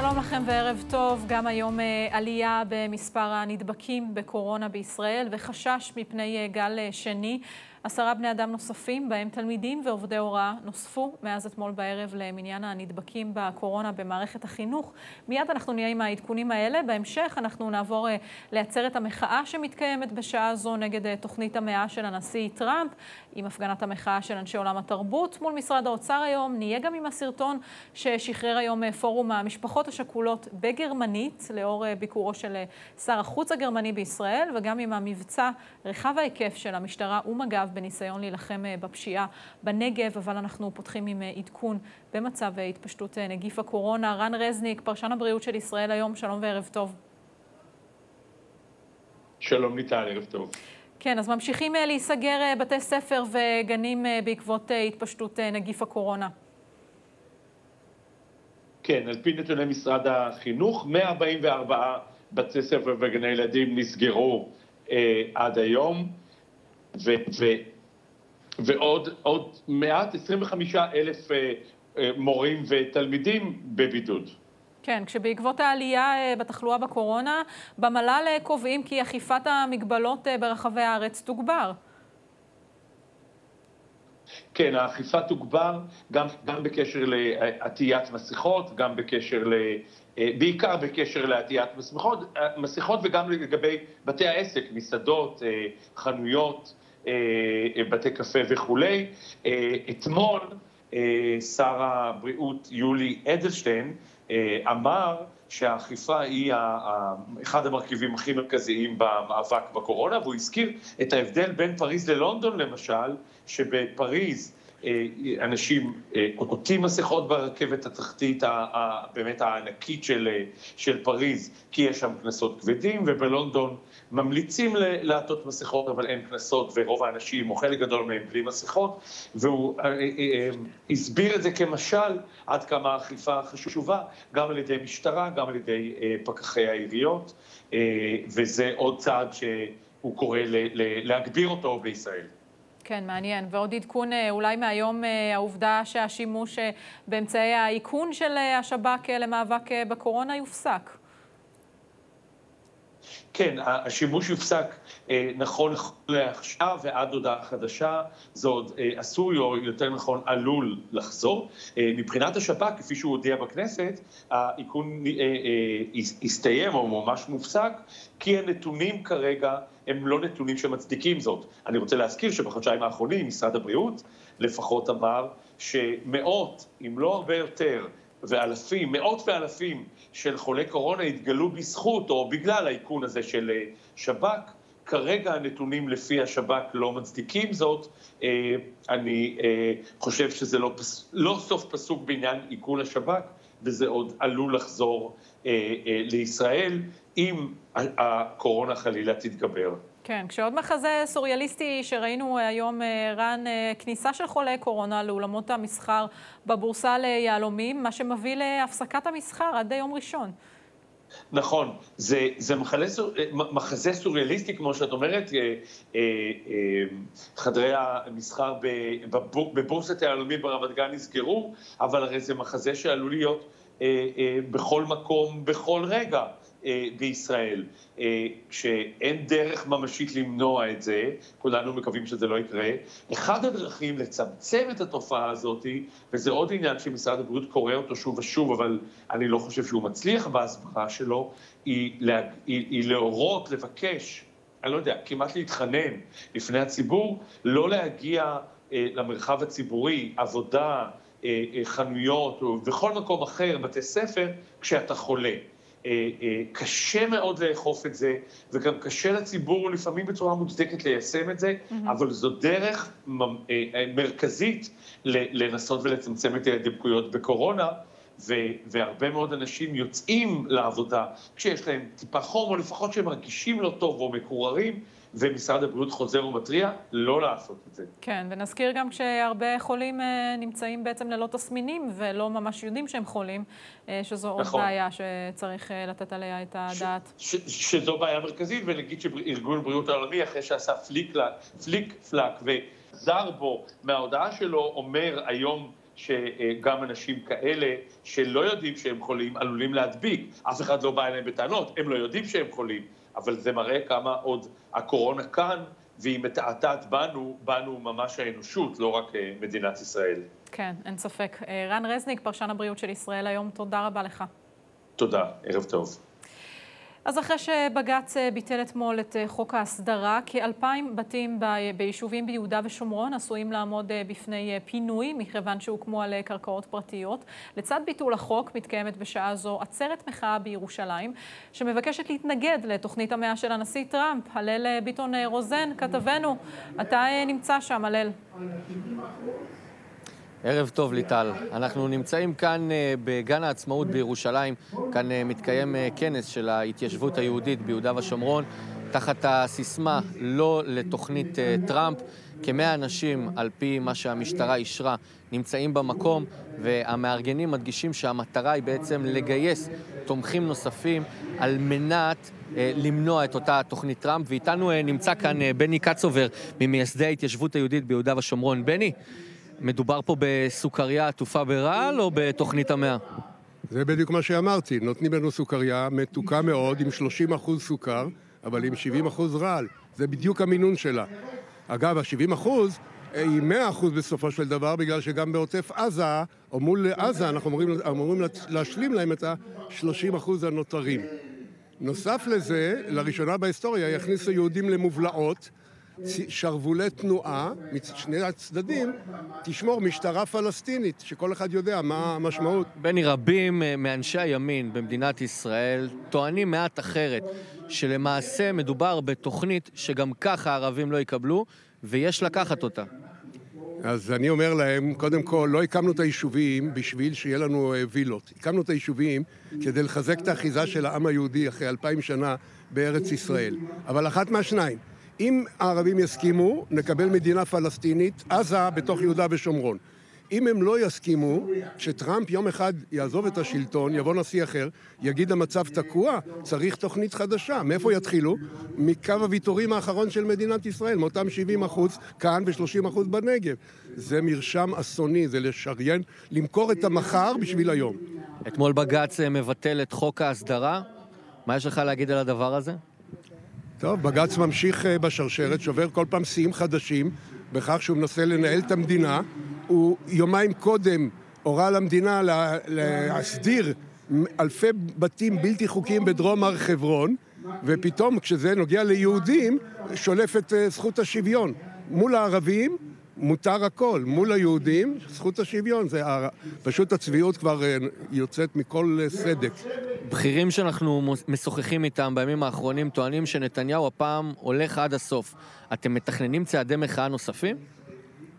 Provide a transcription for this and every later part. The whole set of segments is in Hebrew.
שלום לכם וערב טוב. גם היום עלייה במספר הנדבקים בקורונה בישראל וחשש מפני גל שני. עשרה בני אדם נוספים, בהם תלמידים ועובדי הוראה, נוספו מאז אתמול בערב למניין הנדבקים בקורונה במערכת החינוך. מיד אנחנו נהיה עם העדכונים האלה. בהמשך אנחנו נעבור לעצרת המחאה שמתקיימת בשעה זו נגד תוכנית המאה של הנשיא טראמפ, עם הפגנת המחאה של אנשי עולם התרבות מול משרד האוצר היום. נהיה גם עם הסרטון ששחרר היום פורום המשפחות השכולות בגרמנית, לאור ביקורו של שר החוץ הגרמני בישראל, וגם עם המבצע רחב ההיקף של המשטרה ומג"ב בניסיון להילחם בפשיעה בנגב, אבל אנחנו פותחים עם עדכון במצב התפשטות נגיף הקורונה. רן רזניק, פרשן הבריאות של ישראל היום, שלום וערב טוב. שלום ליטל, ערב טוב. כן, אז ממשיכים להיסגר בתי ספר וגנים בעקבות התפשטות נגיף הקורונה. כן, על פי נתוני משרד החינוך, 144 בתי ספר וגני ילדים נסגרו אה, עד היום. ו, ו, ועוד עוד מעט 25 אלף מורים ותלמידים בבידוד. כן, כשבעקבות העלייה בתחלואה בקורונה, במל"ל קובעים כי אכיפת המגבלות ברחבי הארץ תוגבר. כן, האכיפה תוגבר גם, גם בקשר לעטיית מסכות, גם בקשר ל... בעיקר בקשר לעטיית מסכות, מסכות וגם לגבי בתי העסק, מסעדות, חנויות, בתי קפה וכולי. אתמול שר הבריאות יולי אדלשטיין אמר שהאכיפה היא אחד המרכיבים הכי מרכזיים במאבק בקורונה, והוא הזכיר את ההבדל בין פריז ללונדון למשל, שבפריז אנשים עוטים מסכות ברכבת התחתית באמת הענקית של, של פריז, כי יש שם קנסות כבדים, ובלונדון ממליצים לעטות מסכות, אבל אין קנסות, ורוב האנשים, או חלק גדול מהם, בלי מסכות, והוא הסביר את זה כמשל עד כמה האכיפה חשובה, גם על ידי משטרה, גם על ידי פקחי העיריות, וזה עוד צעד שהוא קורא להגביר אותו בישראל. כן, מעניין. ועוד עדכון אולי מהיום, העובדה שהשימוש באמצעי האיכון של השב"כ למאבק בקורונה יופסק. כן, השימוש יופסק נכון לעכשיו ועד הודעה חדשה, זה עוד עשוי, או יותר נכון עלול לחזור. מבחינת השב"כ, כפי שהוא הודיע בכנסת, האיכון הסתיים או ממש מופסק, כי הנתונים כרגע הם לא נתונים שמצדיקים זאת. אני רוצה להזכיר שבחודשיים האחרונים משרד הבריאות לפחות אמר שמאות, אם לא הרבה יותר, ואלפים, מאות ואלפים של חולי קורונה התגלו בזכות או בגלל האיכון הזה של שב"כ. כרגע הנתונים לפי השב"כ לא מצדיקים זאת. אני חושב שזה לא, לא סוף פסוק בעניין איכון השב"כ, וזה עוד עלול לחזור לישראל, אם הקורונה חלילה תתגבר. כן, כשעוד מחזה סוריאליסטי שראינו היום, רן, כניסה של חולי קורונה לאולמות המסחר בבורסה ליהלומים, מה שמביא להפסקת המסחר עד יום ראשון. נכון, זה, זה מחזה, מחזה סוריאליסטי, כמו שאת אומרת, חדרי המסחר בבורסת היהלומים ברמת גן נסגרו, אבל הרי זה מחזה שעלול להיות בכל מקום, בכל רגע. בישראל, כשאין דרך ממשית למנוע את זה, כולנו מקווים שזה לא יקרה. אחד הדרכים לצמצם את התופעה הזאת, וזה עוד עניין שמשרד הבריאות קורא אותו שוב ושוב, אבל אני לא חושב שהוא מצליח בהסברה שלו, היא, לה, היא, היא להורות, לבקש, אני לא יודע, כמעט להתחנן לפני הציבור, לא להגיע אה, למרחב הציבורי, עבודה, אה, חנויות וכל מקום אחר, בתי ספר, כשאתה חולה. קשה מאוד לאכוף את זה, וגם קשה לציבור לפעמים בצורה מוצדקת ליישם את זה, mm-hmm. אבל זו דרך מרכזית לנסות ולצמצם את ההידבקויות בקורונה, והרבה מאוד אנשים יוצאים לעבודה כשיש להם טיפה חום, או לפחות שהם מרגישים לא טוב או מקוררים, ומשרד הבריאות חוזר ומתריע לא לעשות את זה. כן, ונזכיר גם שהרבה חולים נמצאים בעצם ללא תסמינים ולא ממש יודעים שהם חולים, שזו נכון. עוד בעיה שצריך לתת עליה את הדעת. ש, ש, שזו בעיה מרכזית, ונגיד שארגון בריאות העולמי, אחרי שעשה פליק, פליק פלק וזר בו מההודעה שלו, אומר היום שגם אנשים כאלה שלא יודעים שהם חולים עלולים להדביק. אף אחד לא בא אליהם בטענות, הם לא יודעים שהם חולים, אבל זה מראה כמה עוד הקורונה כאן, והיא מתעתעת בנו, בנו ממש האנושות, לא רק מדינת ישראל. כן, אין ספק. רן רזניק, פרשן הבריאות של ישראל היום, תודה רבה לך. תודה, ערב טוב. אז אחרי שבג"ץ ביטל אתמול את חוק ההסדרה, כאלפיים בתים ביישובים ביהודה ושומרון עשויים לעמוד בפני פינוי, מכיוון שהוקמו על קרקעות פרטיות. לצד ביטול החוק מתקיימת בשעה זו עצרת מחאה בירושלים, שמבקשת להתנגד לתוכנית המאה של הנשיא טראמפ. הלל ביטון רוזן, כתבנו, אתה נמצא שם, הלל. ערב טוב, ליטל. אנחנו נמצאים כאן בגן העצמאות בירושלים. כאן מתקיים כנס של ההתיישבות היהודית ביהודה ושומרון, תחת הסיסמה לא לתוכנית טראמפ. כמאה אנשים, על פי מה שהמשטרה אישרה, נמצאים במקום, והמארגנים מדגישים שהמטרה היא בעצם לגייס תומכים נוספים על מנת למנוע את אותה תוכנית טראמפ. ואיתנו נמצא כאן בני קצובר, ממייסדי ההתיישבות היהודית ביהודה ושומרון. בני, מדובר פה בסוכריה עטופה ברעל או בתוכנית המאה? זה בדיוק מה שאמרתי, נותנים לנו סוכריה מתוקה מאוד עם 30 אחוז סוכר, אבל עם 70 אחוז רעל. זה בדיוק המינון שלה. אגב, ה-70 אחוז היא 100 אחוז בסופו של דבר, בגלל שגם בעוטף עזה, או מול עזה, אנחנו אמורים, אמורים להשלים להם את ה-30 אחוז הנותרים. נוסף לזה, לראשונה בהיסטוריה יכניסו יהודים למובלעות, שרוולי תנועה משני הצדדים, תשמור משטרה פלסטינית, שכל אחד יודע מה המשמעות. בני, רבים מאנשי הימין במדינת ישראל טוענים מעט אחרת, שלמעשה מדובר בתוכנית שגם ככה הערבים לא יקבלו, ויש לקחת אותה. אז אני אומר להם, קודם כל, לא הקמנו את היישובים בשביל שיהיה לנו וילות. הקמנו את היישובים כדי לחזק את האחיזה של העם היהודי אחרי אלפיים שנה בארץ ישראל. אבל אחת מהשניים, אם הערבים יסכימו, נקבל מדינה פלסטינית, עזה בתוך יהודה ושומרון. אם הם לא יסכימו, שטראמפ יום אחד יעזוב את השלטון, יבוא נשיא אחר, יגיד המצב תקוע, צריך תוכנית חדשה. מאיפה יתחילו? מקו הוויתורים האחרון של מדינת ישראל, מאותם 70 אחוז כאן ו-30 אחוז בנגב. זה מרשם אסוני, זה לשריין, למכור את המחר בשביל היום. אתמול בג"ץ מבטל את חוק ההסדרה. מה יש לך להגיד על הדבר הזה? טוב, בג"ץ ממשיך בשרשרת, שובר כל פעם שיאים חדשים בכך שהוא מנסה לנהל את המדינה. הוא יומיים קודם הורה למדינה לה, להסדיר אלפי בתים בלתי חוקיים בדרום הר חברון, ופתאום כשזה נוגע ליהודים, שולף את זכות השוויון. מול הערבים מותר הכל, מול היהודים זכות השוויון. זה פשוט הצביעות כבר יוצאת מכל סדק. בכירים שאנחנו משוחחים איתם בימים האחרונים טוענים שנתניהו הפעם הולך עד הסוף. אתם מתכננים צעדי מחאה נוספים?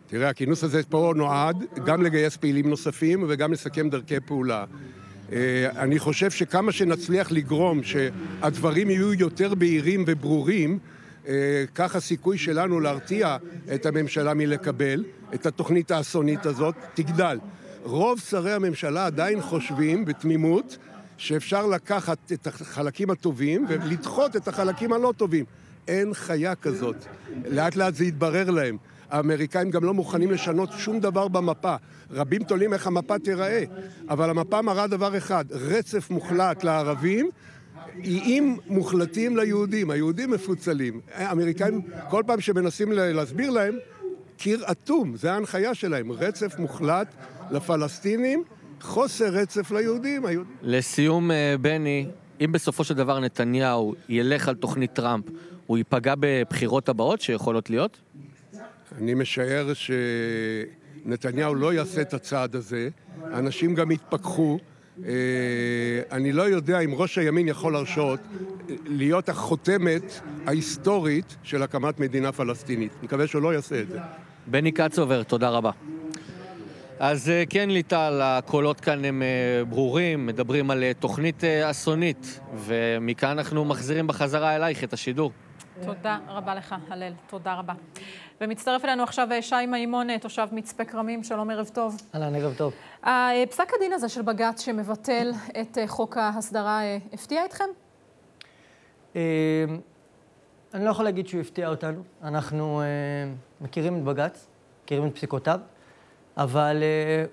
תראה, הכינוס הזה פה נועד גם לגייס פעילים נוספים וגם לסכם דרכי פעולה. אני חושב שכמה שנצליח לגרום שהדברים יהיו יותר בהירים וברורים, כך הסיכוי שלנו להרתיע את הממשלה מלקבל את התוכנית האסונית הזאת תגדל. רוב שרי הממשלה עדיין חושבים בתמימות שאפשר לקחת את החלקים הטובים ולדחות את החלקים הלא טובים. אין חיה כזאת. לאט לאט זה יתברר להם. האמריקאים גם לא מוכנים לשנות שום דבר במפה. רבים תולים איך המפה תיראה, אבל המפה מראה דבר אחד, רצף מוחלט לערבים, איים מוחלטים ליהודים. היהודים מפוצלים. האמריקאים, כל פעם שמנסים להסביר להם, קיר אטום, זה ההנחיה שלהם, רצף מוחלט לפלסטינים, חוסר רצף ליהודים. לסיום, בני, אם בסופו של דבר נתניהו ילך על תוכנית טראמפ, הוא ייפגע בבחירות הבאות שיכולות להיות? אני משער שנתניהו לא יעשה את הצעד הזה, אנשים גם יתפכחו. אני לא יודע אם ראש הימין יכול להרשות להיות החותמת ההיסטורית של הקמת מדינה פלסטינית. אני מקווה שהוא לא יעשה את זה. בני קצובר, תודה רבה. אז כן, ליטל, הקולות כאן הם ברורים, מדברים על תוכנית אסונית, ומכאן אנחנו מחזירים בחזרה אלייך את השידור. תודה רבה לך, הלל. תודה רבה. ומצטרף אלינו עכשיו שי מימון, תושב מצפה כרמים. שלום, ערב טוב. אהלן, ערב טוב. פסק הדין הזה של בג"ץ שמבטל את חוק ההסדרה, הפתיע אתכם? אני לא יכול להגיד שהוא הפתיע אותנו. אנחנו מכירים את בג"ץ, מכירים את פסיקותיו, אבל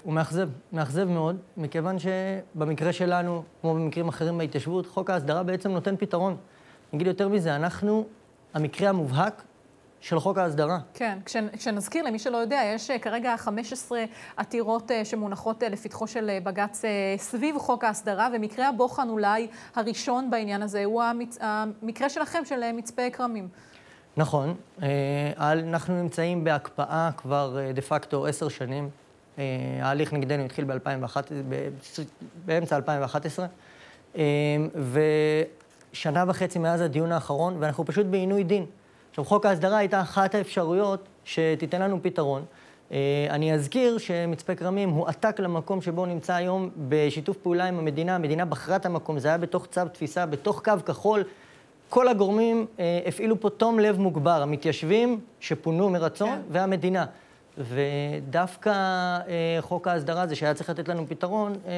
הוא מאכזב, מאכזב מאוד, מכיוון שבמקרה שלנו, כמו במקרים אחרים בהתיישבות, חוק ההסדרה בעצם נותן פתרון. אני אגיד יותר מזה, אנחנו המקרה המובהק של חוק ההסדרה. כן, כשנזכיר למי שלא יודע, יש אה, כרגע 15 עתירות אה, שמונחות אה, לפתחו של בג"ץ סביב חוק ההסדרה, ומקרה הבוחן אולי הראשון בעניין הזה הוא המצ... המקרה שלכם, של מצפה כרמים. נכון, אנחנו נמצאים בהקפאה כבר דה פקטו עשר שנים. ההליך נגדנו התחיל ב-2011, באמצע 2011, ושנה וחצי מאז הדיון האחרון, ואנחנו פשוט בעינוי דין. עכשיו, חוק ההסדרה הייתה אחת האפשרויות שתיתן לנו פתרון. אה, אני אזכיר שמצפה כרמים הועתק למקום שבו הוא נמצא היום בשיתוף פעולה עם המדינה. המדינה בחרה את המקום, זה היה בתוך צו תפיסה, בתוך קו כחול. כל הגורמים אה, הפעילו פה תום לב מוגבר, המתיישבים שפונו מרצון כן. והמדינה. ודווקא אה, חוק ההסדרה הזה, שהיה צריך לתת לנו פתרון, אה,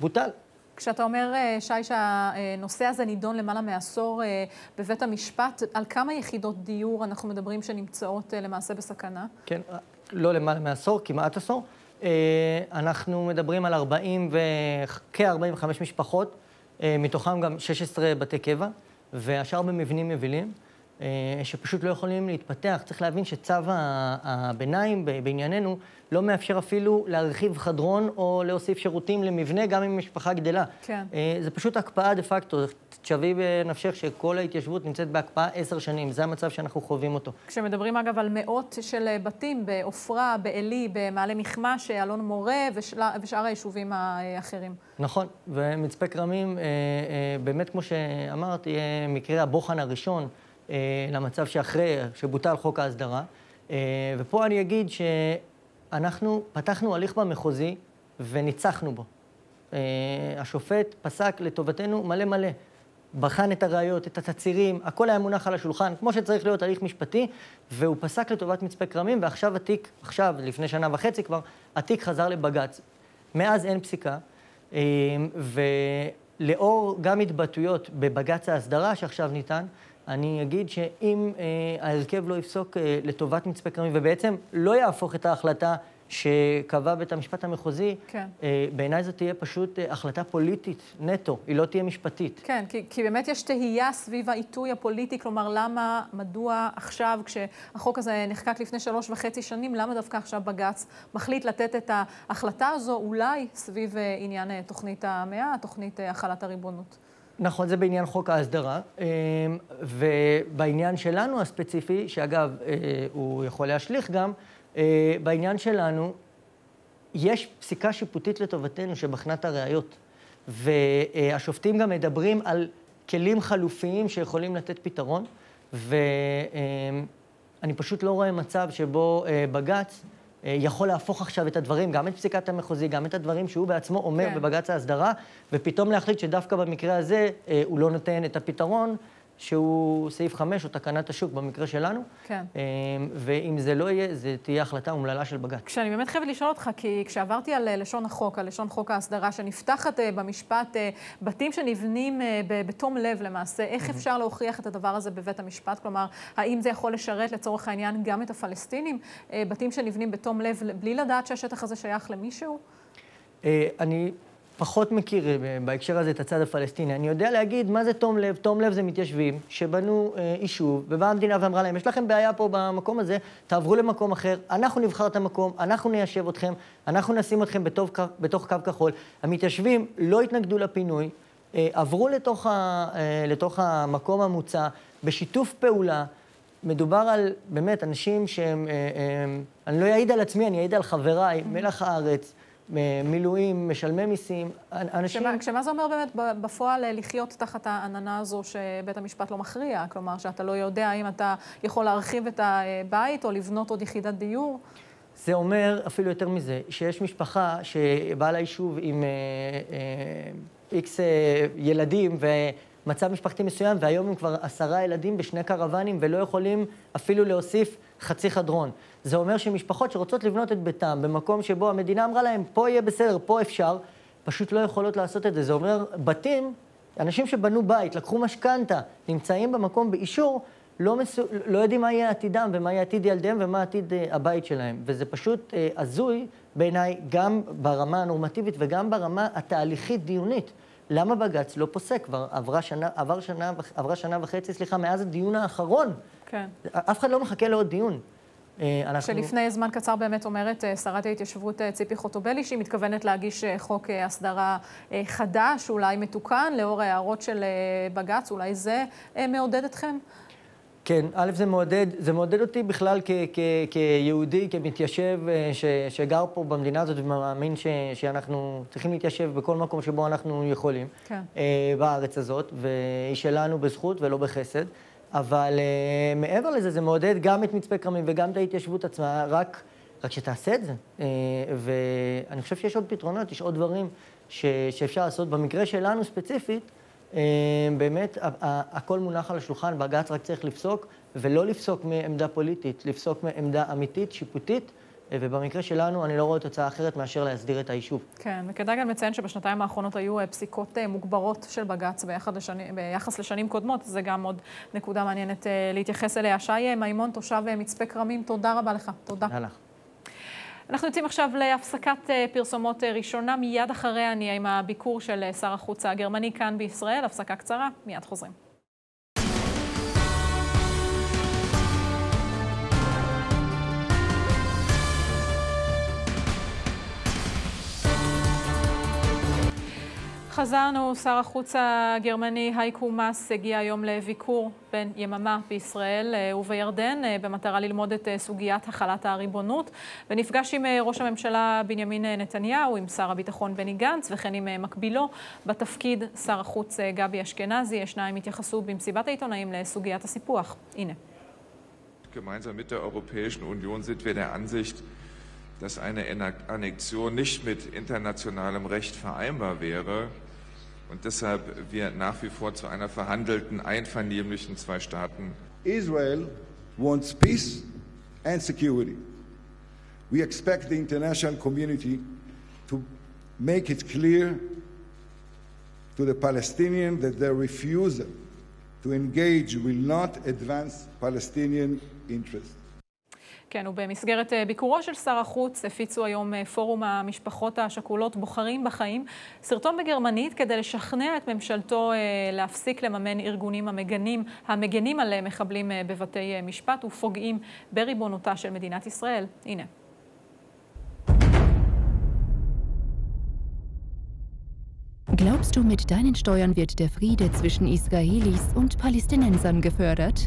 בוטל. כשאתה אומר, אה, שי, שהנושא הזה נידון למעלה מעשור אה, בבית המשפט, על כמה יחידות דיור אנחנו מדברים שנמצאות אה, למעשה בסכנה? כן, לא למעלה מעשור, כמעט עשור. אנחנו מדברים על 40 ו... כ-45 משפחות, מתוכם גם 16 בתי קבע, והשאר במבנים יבילים. אה, שפשוט לא יכולים להתפתח. צריך להבין שצו הביניים בענייננו לא מאפשר אפילו להרחיב חדרון או להוסיף שירותים למבנה, גם אם משפחה גדלה. כן. אה, זה פשוט הקפאה דה פקטו. תשווי בנפשך שכל ההתיישבות נמצאת בהקפאה עשר שנים. זה המצב שאנחנו חווים אותו. כשמדברים אגב על מאות של בתים בעופרה, בעלי, במעלה מכמש, אלון מורה ושל... ושאר היישובים האחרים. נכון, ומצפה כרמים, אה, באמת כמו שאמרתי, מקרה הבוחן הראשון. אה, למצב שאחרי, שבוטל חוק ההסדרה. אה, ופה אני אגיד שאנחנו פתחנו הליך במחוזי וניצחנו בו. אה, השופט פסק לטובתנו מלא מלא. בחן את הראיות, את התצהירים, הכל היה מונח על השולחן, כמו שצריך להיות הליך משפטי, והוא פסק לטובת מצפה כרמים, ועכשיו התיק, עכשיו, לפני שנה וחצי כבר, התיק חזר לבג"ץ. מאז אין פסיקה, ולאור גם התבטאויות בבג"ץ ההסדרה שעכשיו ניתן, אני אגיד שאם אה, ההרכב לא יפסוק אה, לטובת מצפה כרמים, ובעצם לא יהפוך את ההחלטה שקבע בית המשפט המחוזי, כן. אה, בעיניי זו תהיה פשוט אה, החלטה פוליטית נטו, היא לא תהיה משפטית. כן, כי, כי באמת יש תהייה סביב העיתוי הפוליטי, כלומר, למה, מדוע עכשיו, כשהחוק הזה נחקק לפני שלוש וחצי שנים, למה דווקא עכשיו בג"ץ מחליט לתת את ההחלטה הזו אולי סביב אה, עניין אה, תוכנית המאה, תוכנית אה, החלת הריבונות? נכון, זה בעניין חוק ההסדרה. אמ, ובעניין שלנו הספציפי, שאגב, אה, הוא יכול להשליך גם, אה, בעניין שלנו, יש פסיקה שיפוטית לטובתנו שבחנה את הראיות. והשופטים גם מדברים על כלים חלופיים שיכולים לתת פתרון, ואני פשוט לא רואה מצב שבו אה, בג"ץ יכול להפוך עכשיו את הדברים, גם את פסיקת המחוזי, גם את הדברים שהוא בעצמו אומר כן. בבג"ץ ההסדרה, ופתאום להחליט שדווקא במקרה הזה אה, הוא לא נותן את הפתרון שהוא סעיף 5 או תקנת השוק במקרה שלנו. כן. אמ, ואם זה לא יהיה, זה תהיה החלטה אומללה של בג"ץ. כשאני באמת חייבת לשאול אותך, כי כשעברתי על אה, לשון החוק, על לשון חוק ההסדרה, שנפתחת אה, במשפט, אה, בתים שנבנים בתום לב למעשה, איך אפשר להוכיח את הדבר הזה בבית המשפט? כלומר, האם זה יכול לשרת לצורך העניין גם את הפלסטינים? בתים שנבנים בתום לב בלי לדעת שהשטח הזה שייך למישהו? אני פחות מכיר אה, בהקשר הזה את הצד הפלסטיני. אני יודע להגיד מה זה תום לב. תום לב זה מתיישבים שבנו אה, יישוב, ובאה המדינה ואמרה להם, יש לכם בעיה פה במקום הזה, תעברו למקום אחר, אנחנו נבחר את המקום, אנחנו ניישב אתכם, אנחנו נשים אתכם בתוך, בתוך קו כחול. המתיישבים לא התנגדו לפינוי, אה, עברו לתוך, ה, אה, לתוך המקום המוצע בשיתוף פעולה. מדובר על באמת אנשים שהם, אה, אה, אני לא אעיד על עצמי, אני אעיד על חבריי, מלח הארץ. מילואים, משלמי מיסים, אנשים... כשמה, כשמה זה אומר באמת בפועל אה, לחיות תחת העננה הזו שבית המשפט לא מכריע? כלומר, שאתה לא יודע אם אתה יכול להרחיב את הבית או לבנות עוד יחידת דיור? זה אומר אפילו יותר מזה, שיש משפחה שבאה ליישוב עם איקס אה, אה, ילדים ומצב משפחתי מסוים, והיום הם כבר עשרה ילדים בשני קרוונים ולא יכולים אפילו להוסיף חצי חדרון. זה אומר שמשפחות שרוצות לבנות את ביתם במקום שבו המדינה אמרה להם, פה יהיה בסדר, פה אפשר, פשוט לא יכולות לעשות את זה. זה אומר, בתים, אנשים שבנו בית, לקחו משכנתה, נמצאים במקום באישור, לא, מסו... לא יודעים מה יהיה עתידם ומה יהיה עתיד ילדיהם ומה עתיד uh, הבית שלהם. וזה פשוט uh, הזוי בעיניי, גם ברמה הנורמטיבית וגם ברמה התהליכית-דיונית. למה בג"ץ לא פוסק? כבר עברה שנה, עבר שנה, עברה שנה וחצי, סליחה, מאז הדיון האחרון. כן. אף אחד לא מחכה לעוד דיון. אה, אנחנו... שלפני זמן קצר באמת אומרת אה, שרת ההתיישבות אה, ציפי חוטובלי שהיא מתכוונת להגיש חוק הסדרה חדש, אולי מתוקן, לאור ההערות של בג"ץ, אולי זה מעודד אתכם? כן, א', זה מעודד, זה מעודד אותי בכלל כ, כ, כיהודי, כמתיישב ש, שגר פה במדינה הזאת ומאמין ש, שאנחנו צריכים להתיישב בכל מקום שבו אנחנו יכולים, כן. בארץ הזאת, והיא שלנו בזכות ולא בחסד. אבל uh, מעבר לזה, זה מעודד גם את מצפה כרמים וגם את ההתיישבות עצמה, רק, רק שתעשה את זה. Uh, ואני חושב שיש עוד פתרונות, יש עוד דברים ש, שאפשר לעשות. במקרה שלנו ספציפית, uh, באמת, הכל מונח על השולחן, בג"ץ רק צריך לפסוק, ולא לפסוק מעמדה פוליטית, לפסוק מעמדה אמיתית, שיפוטית, ובמקרה שלנו אני לא רואה תוצאה אחרת מאשר להסדיר את היישוב. כן, וכדאי גם לציין שבשנתיים האחרונות היו אה, פסיקות אה, מוגברות של בג"ץ לשני, ביחס לשנים קודמות, זה גם עוד נקודה מעניינת אה, להתייחס אליה. שי מימון, תושב מצפה כרמים, תודה רבה לך. תודה. תודה לך. אנחנו יוצאים עכשיו להפסקת פרסומות ראשונה, מיד אחריה נהיה עם הביקור של שר החוץ הגרמני כאן בישראל. הפסקה קצרה, מיד חוזרים. חזרנו, שר החוץ הגרמני הייקו מאס הגיע היום לביקור בן יממה בישראל אה, ובירדן אה, במטרה ללמוד את אה, סוגיית החלת הריבונות ונפגש עם ראש הממשלה בנימין נתניהו, עם שר הביטחון בני גנץ וכן עם מקבילו בתפקיד שר החוץ גבי אשכנזי. השניים התייחסו במסיבת העיתונאים לסוגיית הסיפוח. הנה. Dass eine Annexion nicht mit internationalem Recht vereinbar wäre und deshalb wir nach wie vor zu einer verhandelten, einvernehmlichen Zwei-Staaten. Israel wants peace and security. We expect the international community to make it clear to the Palestinians that their refusal to engage will not advance Palestinian interests. כן, ובמסגרת אה, ביקורו של שר החוץ הפיצו היום אה, פורום המשפחות השכולות בוחרים בחיים סרטון בגרמנית כדי לשכנע את ממשלתו אה, להפסיק לממן ארגונים המגנים, המגנים על מחבלים בבתי משפט ופוגעים בריבונותה של מדינת ישראל. הנה. Glaubst du, mit deinen Steuern wird der Friede zwischen Israelis und Palästinensern gefördert?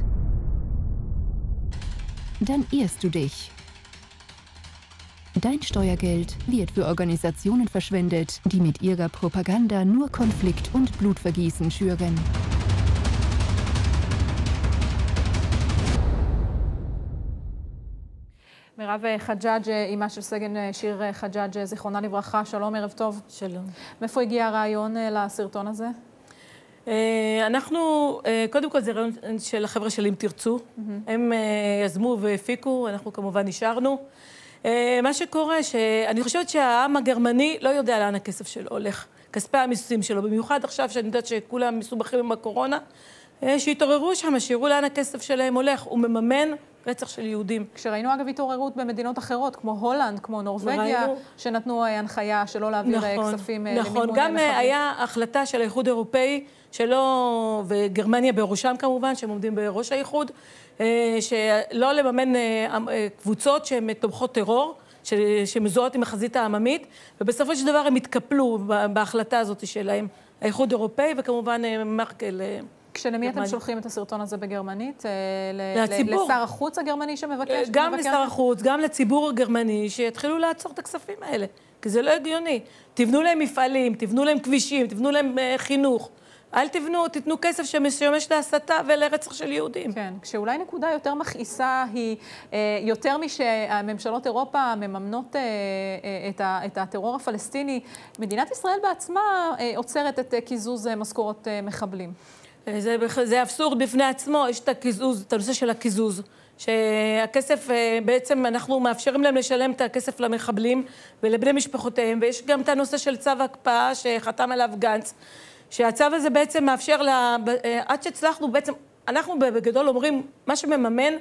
dann irrst du dich. Dein Steuergeld wird für Organisationen verschwendet, die mit ihrer Propaganda nur Konflikt und Blutvergießen schüren. מירב חג'אג', אימה של סגן שיר חג'אג', זיכרונה לברכה, שלום, ערב טוב. שלום. מאיפה הגיע הרעיון לסרטון הזה? אה, אנחנו, אה, קודם כל זה רעיון של החבר'ה של אם תרצו. Mm-hmm. הם אה, יזמו והפיקו, אנחנו כמובן נשארנו. מה שקורה, שאני חושבת שהעם הגרמני לא יודע לאן הכסף שלו הולך. כספי המיסים שלו, במיוחד עכשיו שאני יודעת שכולם מסובכים עם הקורונה, שיתעוררו שם, שיראו לאן הכסף שלהם הולך. הוא מממן רצח של יהודים. כשראינו אגב התעוררות במדינות אחרות, כמו הולנד, כמו נורבגיה, ראינו... שנתנו הנחיה שלא להעביר נכון, כספים נכון. למימון. נכון, גם היה החלטה של האיחוד האירופאי שלא, וגרמניה בראשם כמובן, שהם עומדים בראש האיחוד, אה, שלא לממן אה, אה, קבוצות שהן תומכות טרור, שמזוהות עם החזית העממית, ובסופו של דבר הם התקפלו בהחלטה הזאת שלהם, האיחוד האירופאי, וכמובן מרקל... כשלמי אתם שולחים את הסרטון הזה בגרמנית? לציבור. לשר החוץ הגרמני שמבקש? גם לשר החוץ, גם לציבור הגרמני, שיתחילו לעצור את הכספים האלה, כי זה לא הגיוני. תבנו להם מפעלים, תבנו להם כבישים, תבנו להם חינוך. אל תבנו, תיתנו כסף שמשמש להסתה ולרצח של יהודים. כן, כשאולי נקודה יותר מכעיסה היא, אה, יותר משהממשלות אירופה מממנות אה, אה, את, ה, את הטרור הפלסטיני, מדינת ישראל בעצמה אה, עוצרת את אה, קיזוז אה, משכורות אה, מחבלים. זה, זה אבסורד בפני עצמו, יש את הקיזוז, את הנושא של הקיזוז. שהכסף, אה, בעצם אנחנו מאפשרים להם לשלם את הכסף למחבלים ולבני משפחותיהם, ויש גם את הנושא של צו הקפאה שחתם עליו גנץ, שהצו הזה בעצם מאפשר, לה, אה, עד שהצלחנו בעצם אנחנו בגדול אומרים, מה שמממן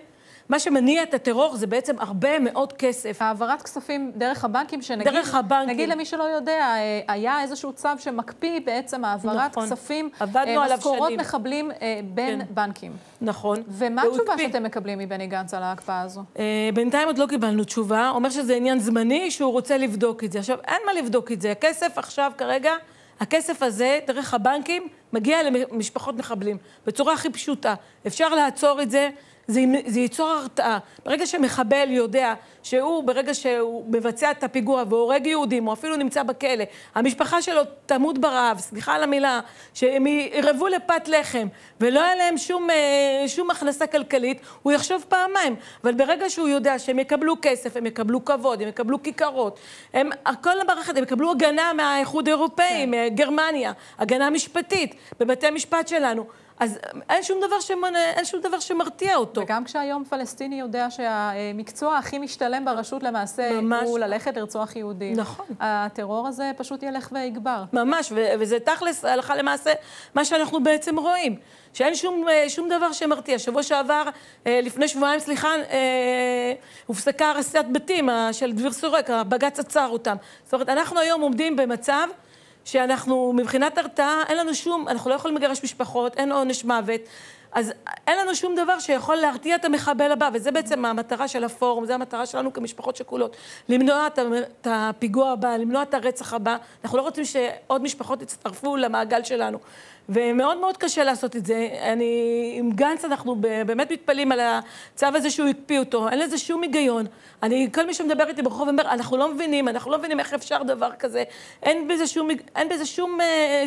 מה שמניע את הטרור זה בעצם הרבה מאוד כסף. העברת כספים דרך הבנקים, שנגיד... דרך הבנקים. נגיד למי שלא יודע, אה, היה איזשהו צו שמקפיא בעצם העברת נכון. כספים, עבדנו אה, עליו משכורות שנים. מחבלים אה, בין כן. בנקים. נכון. ומה התשובה הקפיא. שאתם מקבלים מבני גנץ על ההקפאה הזו? אה, בינתיים עוד לא קיבלנו תשובה, אומר שזה עניין זמני, שהוא רוצה לבדוק את זה. עכשיו, אין מה לבדוק את זה. הכסף עכשיו, כרגע, הכסף הזה, דרך הבנקים, מגיע למשפחות מחבלים, בצורה הכי פשוטה. אפשר לעצור את זה, זה, זה ייצור הרתעה. ברגע שמחבל יודע שהוא, ברגע שהוא מבצע את הפיגוע והורג יהודים, או אפילו נמצא בכלא, המשפחה שלו תמות ברעב, סליחה על המילה, שהם ירעבו לפת לחם, ולא יהיה להם שום, אה, שום הכנסה כלכלית, הוא יחשוב פעמיים. אבל ברגע שהוא יודע שהם יקבלו כסף, הם יקבלו כבוד, הם יקבלו כיכרות, הם, כל המערכת, הם יקבלו הגנה מהאיחוד האירופאי, מגרמניה, הגנה משפטית בבתי משפט שלנו. אז אין שום דבר, שמונע, אין שום דבר שמרתיע אותו. וגם כשהיום פלסטיני יודע שהמקצוע הכי משתלם ברשות למעשה ממש. הוא ללכת לרצוח יהודים. נכון. הטרור הזה פשוט ילך ויגבר. ממש, ו- וזה תכלס, הלכה למעשה, מה שאנחנו בעצם רואים. שאין שום, אה, שום דבר שמרתיע. שבוע שעבר, אה, לפני שבועיים, סליחה, אה, הופסקה הריסת בתים אה, של דביר סורק, הבג"ץ עצר אותם. זאת אומרת, אנחנו היום עומדים במצב שאנחנו, מבחינת הרתעה, אין לנו שום, אנחנו לא יכולים לגרש משפחות, אין עונש מוות. אז אין לנו שום דבר שיכול להרתיע את המחבל הבא, וזה בעצם המטרה של הפורום, זו המטרה שלנו כמשפחות שכולות. למנוע את הפיגוע הבא, למנוע את הרצח הבא. אנחנו לא רוצים שעוד משפחות יצטרפו למעגל שלנו. ומאוד מאוד קשה לעשות את זה. אני, עם גנץ אנחנו באמת מתפלאים על הצו הזה שהוא הקפיא אותו. אין לזה שום היגיון. אני, כל מי שמדבר איתי ברחוב אומר, אנחנו לא מבינים, אנחנו לא מבינים איך אפשר דבר כזה. אין בזה שום, אין בזה שום, אה,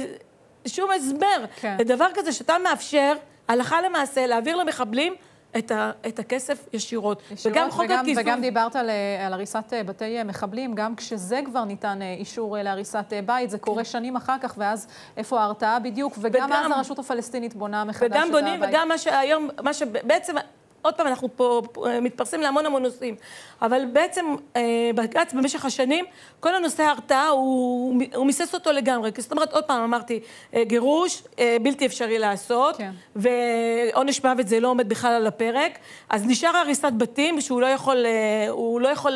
שום הסבר. כן. לדבר כזה שאתה מאפשר, הלכה למעשה, להעביר למחבלים את, ה, את הכסף ישירות. ישירות, וגם חוק וגם, הקיזוז... וגם דיברת על, אה, על הריסת אה, בתי אה, מחבלים, גם כשזה כבר ניתן אישור להריסת בית, זה קורה שנים אחר כך, ואז איפה ההרתעה בדיוק, וגם וגם- אז הרשות הפלסטינית בונה מחדש וגם את בונים, הבית. וגם מה שהיום, מה שבעצם, עוד פעם, אנחנו פה פה, מתפרסים להמון המון נושאים, אבל בעצם אה, בג"ץ במשך השנים, כל הנושא ההרתעה, הוא, הוא מיסס אותו לגמרי. זאת אומרת, עוד פעם אמרתי, אה, גירוש אה, בלתי אפשרי לעשות, כן. ועונש מוות זה לא עומד בכלל על הפרק, אז נשאר הריסת בתים, שהוא לא יכול, אה, הוא לא יכול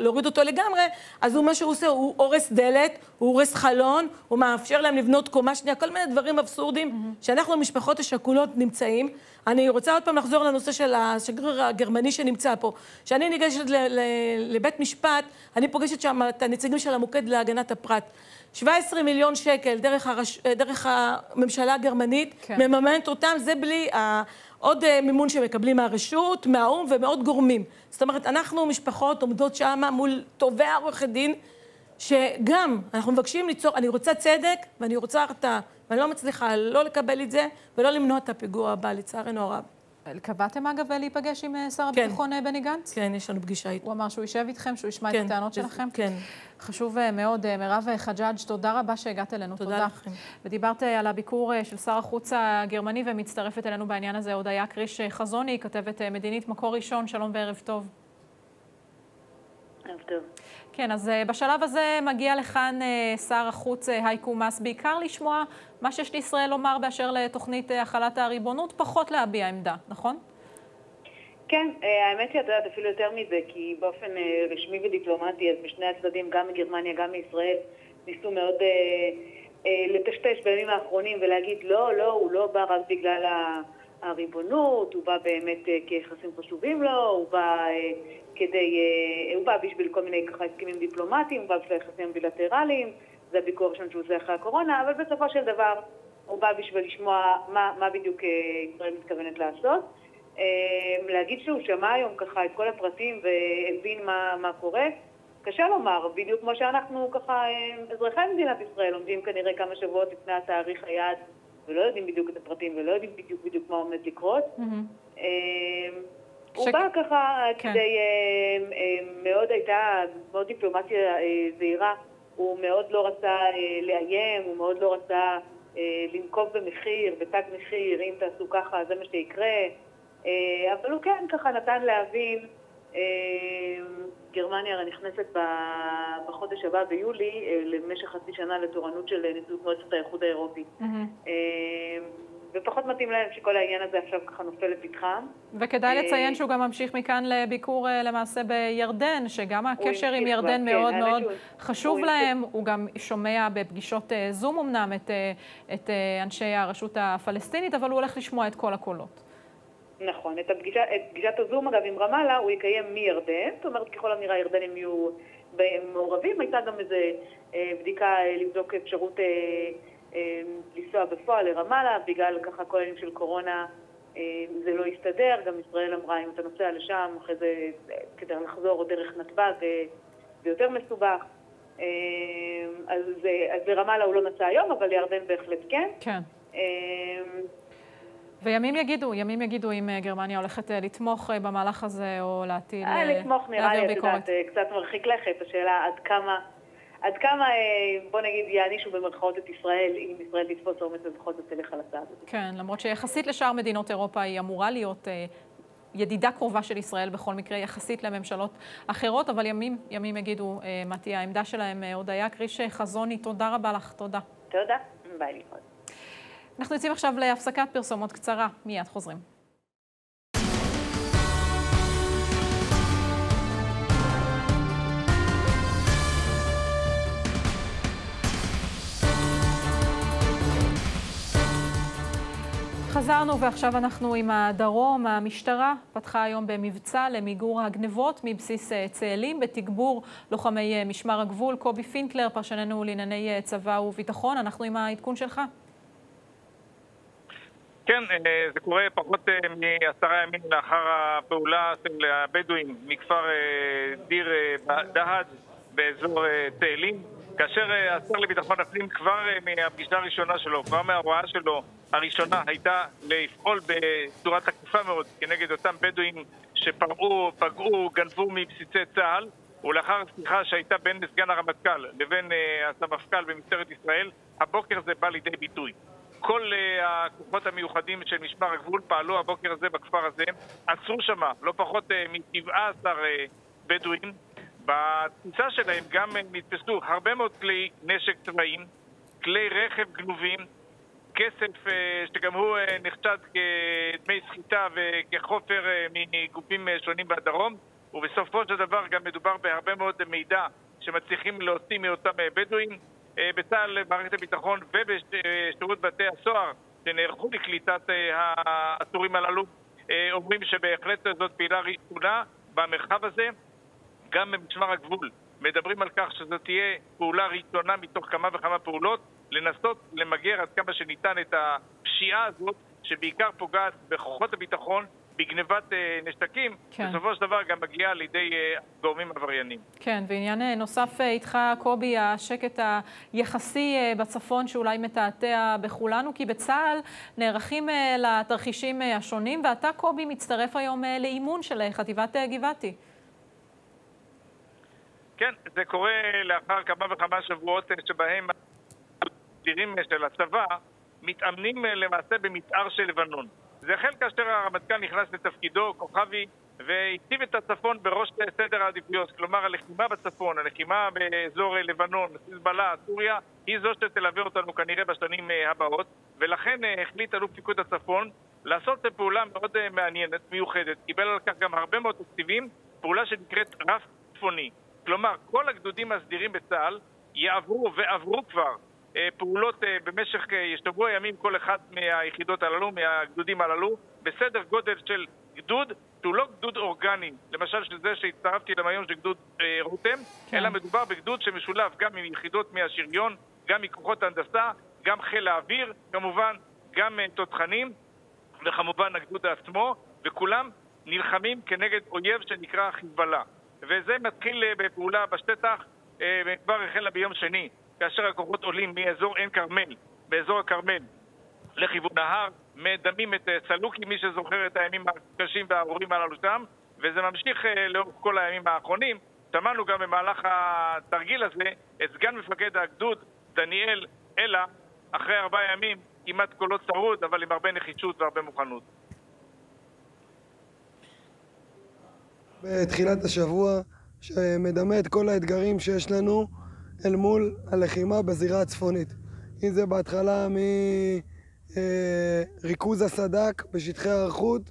להוריד אותו לגמרי, אז הוא, מה שהוא עושה, הוא הורס דלת, הוא הורס חלון, הוא מאפשר להם לבנות קומה שנייה, כל מיני דברים אבסורדים, שאנחנו, המשפחות השכולות, נמצאים. אני רוצה עוד פעם לחזור לנושא של השגריר הגרמני שנמצא פה. כשאני ניגשת לבית משפט, אני פוגשת שם את הנציגים של המוקד להגנת הפרט. 17 מיליון שקל דרך, הרש... דרך הממשלה הגרמנית, כן. כן. מממנת אותם, זה בלי ה... עוד אה, מימון שמקבלים מהרשות, מהאו"ם ומעוד גורמים. זאת אומרת, אנחנו משפחות עומדות שם מול תובע עורכי דין, שגם אנחנו מבקשים ליצור, אני רוצה צדק ואני רוצה הרתעה, ואני לא מצליחה לא לקבל את זה ולא למנוע את הפיגוע הבא, לצערנו הרב. קבעתם אגב להיפגש עם אה, שר כן. הביטחון אה, בני גנץ? כן, יש לנו פגישה איתו. הוא אמר שהוא יישב איתכם, שהוא ישמע את כן, הטענות זה- שלכם? כן. חשוב אה, מאוד. מירב חג'אג', תודה רבה שהגעת אלינו. תודה לכם. ודיברת על הביקור של שר החוץ הגרמני, ומצטרפת אלינו בעניין הזה הודיה קריש חזוני, כתבת מדינית מקור ראשון, שלום וערב טוב. ערב טוב. כן, אז אה, בשלב הזה מגיע לכאן אה, שר החוץ אה, הייקו מאס, בעיקר לשמוע מה שיש לישראל לומר באשר לתוכנית החלת הריבונות, פחות להביע עמדה, נכון? כן, האמת היא, את יודעת, אפילו יותר מזה, כי באופן רשמי ודיפלומטי, אז משני הצדדים, גם מגרמניה, גם מישראל, ניסו מאוד אה, אה, לטשטש בימים האחרונים ולהגיד, לא, לא, הוא לא בא רק בגלל הריבונות, הוא בא באמת אה, כיחסים חשובים לו, הוא בא אה, כדי, אה, הוא בא בשביל כל מיני ככה הסכמים דיפלומטיים, הוא בא בשביל היחסים הבילטרליים, זה הביקור הראשון שהוא עושה אחרי הקורונה, אבל בסופו של דבר הוא בא בשביל לשמוע מה, מה בדיוק אה, ישראל מתכוונת לעשות. אה, להגיד שהוא שמע היום ככה את כל הפרטים והבין מה, מה קורה, קשה לומר, בדיוק כמו שאנחנו ככה, אזרחי מדינת ישראל, עומדים כנראה כמה שבועות לפני התאריך היעד ולא יודעים בדיוק את הפרטים ולא יודעים בדיוק בדיוק מה עומד לקרות. אה, הוא בא ככה כן. כדי, אה, אה, מאוד הייתה, מאוד דיפלומטיה אה, זהירה, הוא מאוד לא רצה לאיים, הוא מאוד לא רצה לנקוב במחיר, בתג מחיר, אם תעשו ככה זה מה שיקרה, אבל הוא כן ככה נתן להבין, גרמניה הרי נכנסת בחודש הבא, ביולי, למשך חצי שנה לתורנות של נשיאות מועצת האיחוד האירופי. אה, ופחות מתאים להם שכל העניין הזה עכשיו ככה נופל לפתחם. וכדאי לציין שהוא גם ממשיך מכאן לביקור למעשה בירדן, שגם הקשר עם ירדן כן, מאוד האמת מאוד חשוב הוא להם. הוא גם שומע בפגישות אה, זום אמנם את, אה, את אה, אנשי הרשות הפלסטינית, אבל הוא הולך לשמוע את כל הקולות. נכון, את, הפגישה, את פגישת הזום אגב עם רמאללה הוא יקיים מירדן, זאת אומרת ככל הנראה הירדנים יהיו מעורבים, הייתה גם איזו אה, בדיקה אה, לבדוק אפשרות אה, אה, לנסוע בפועל לרמאללה, בגלל ככה כל העניינים של קורונה אה, זה לא הסתדר, גם ישראל אמרה אם אתה נוסע לשם, אחרי זה כדי לחזור דרך נתב"ג אה, זה יותר מסובך. אה, אז, אז לרמאללה הוא לא נסע היום, אבל לירדן בהחלט כן. כן. וימים יגידו, ימים יגידו אם אה, גרמניה הולכת אה, לתמוך במהלך הזה או להטיל, לתמוך נראה לי, את. יודעת, קצת מרחיק לכת, השאלה עד כמה, עד כמה, אה, בוא נגיד, יענישו במרכאות את ישראל, אם ישראל תתפוס אומץ ובכל זאת תלך על הצעד הזה. כן, למרות שיחסית לשאר מדינות אירופה היא אמורה להיות אה, ידידה קרובה של ישראל בכל מקרה, יחסית לממשלות אחרות, אבל ימים, ימים יגידו אה, מה תהיה העמדה שלהם. אה, הודיה קריש חזוני, תודה רבה לך, תודה. תודה, ביי להתראות. אנחנו יוצאים עכשיו להפסקת פרסומות קצרה, מיד חוזרים. חזרנו ועכשיו אנחנו עם הדרום. המשטרה פתחה היום במבצע למיגור הגנבות מבסיס אה, צאלים בתגבור לוחמי אה, משמר הגבול. קובי פינקלר, פרשננו לענייני אה, צבא וביטחון, אנחנו עם העדכון שלך. כן, זה קורה פחות מעשרה ימים לאחר הפעולה של הבדואים מכפר דיר דהד באזור תאלים, כאשר השר לביטחון הפנים כבר מהפגישה הראשונה שלו, כבר מההוראה שלו הראשונה הייתה לפעול בצורה תקיפה מאוד כנגד אותם בדואים שפרעו, פגעו, גנבו מבסיסי צה"ל ולאחר שיחה שהייתה בין סגן הרמטכ"ל לבין אה, הסמפכ"ל במשטרת ישראל, הבוקר זה בא לידי ביטוי. כל uh, הכוחות המיוחדים של משמר הגבול פעלו הבוקר הזה בכפר הזה, עצרו שם לא פחות uh, מ-17 uh, בדואים. בתפיסה שלהם גם uh, נתפסו הרבה מאוד כלי נשק צבאיים, כלי רכב גנובים, כסף uh, שגם הוא uh, נחשד כדמי סחיטה וכחופר uh, מגופים שונים בדרום, ובסופו של דבר גם מדובר בהרבה מאוד מידע שמצליחים להוציא מאותם בדואים. אה, בצה"ל, מערכת הביטחון ובשירות בתי הסוהר שנערכו לקליטת אה, העצורים הללו אה, אומרים שבהחלט זאת פעילה ראשונה במרחב הזה גם במשמר הגבול. מדברים על כך שזאת תהיה פעולה ראשונה מתוך כמה וכמה פעולות לנסות למגר עד כמה שניתן את הפשיעה הזאת שבעיקר פוגעת בכוחות הביטחון בגנבת אה, נשקים, כן. בסופו של דבר גם מגיעה לידי אה, גורמים עבריינים. כן, ועניין אה, נוסף אה, איתך, קובי, השקט היחסי אה, בצפון שאולי מתעתע בכולנו, כי בצה"ל נערכים אה, לתרחישים אה, השונים, ואתה, קובי, מצטרף היום אה, לאימון של אה, חטיבת אה, גבעתי. כן, זה קורה לאחר כמה וכמה שבועות שבהם הצעירים של הצבא מתאמנים אה, למעשה במתאר של לבנון. זה החל כאשר הרמטכ"ל נכנס לתפקידו, כוכבי, והציב את הצפון בראש סדר העדיפויות. כלומר, הלחימה בצפון, הלחימה באזור לבנון, חיזבאללה, סוריה, היא זו שתלווה אותנו כנראה בשנים הבאות, ולכן החליט אלוף פיקוד הצפון לעשות פעולה מאוד מעניינת, מיוחדת, קיבל על כך גם הרבה מאוד תקציבים, פעולה שנקראת רף צפוני. כלומר, כל הגדודים הסדירים בצה"ל יעברו ועברו כבר פעולות במשך שבוע ימים כל אחת מהיחידות הללו, מהגדודים הללו, בסדר גודל של גדוד שהוא לא גדוד אורגני, למשל של זה שהצטרפתי אליהם היום של גדוד אה, רותם, כן. אלא מדובר בגדוד שמשולב גם עם יחידות מהשריון, גם מכוחות הנדסה, גם חיל האוויר, כמובן, גם אה, תותחנים, וכמובן הגדוד עצמו, וכולם נלחמים כנגד אויב שנקרא חיזבאללה. וזה מתחיל אה, בפעולה בשטח, אה, וכבר החלה ביום שני. כאשר הכוחות עולים מאזור עין כרמל, באזור הכרמל, לכיוון ההר, מדמים את סלוקי, מי שזוכר את הימים הקשים והארורים הללו שם, וזה ממשיך לאורך כל הימים האחרונים. שמענו גם במהלך התרגיל הזה את סגן מפקד הגדוד, דניאל אלה, אחרי ארבעה ימים, כמעט קולות צרוד, אבל עם הרבה נחישות והרבה מוכנות. בתחילת השבוע, שמדמה את כל האתגרים שיש לנו אל מול הלחימה בזירה הצפונית. אם זה בהתחלה אה, ריכוז הסד"כ בשטחי הערכות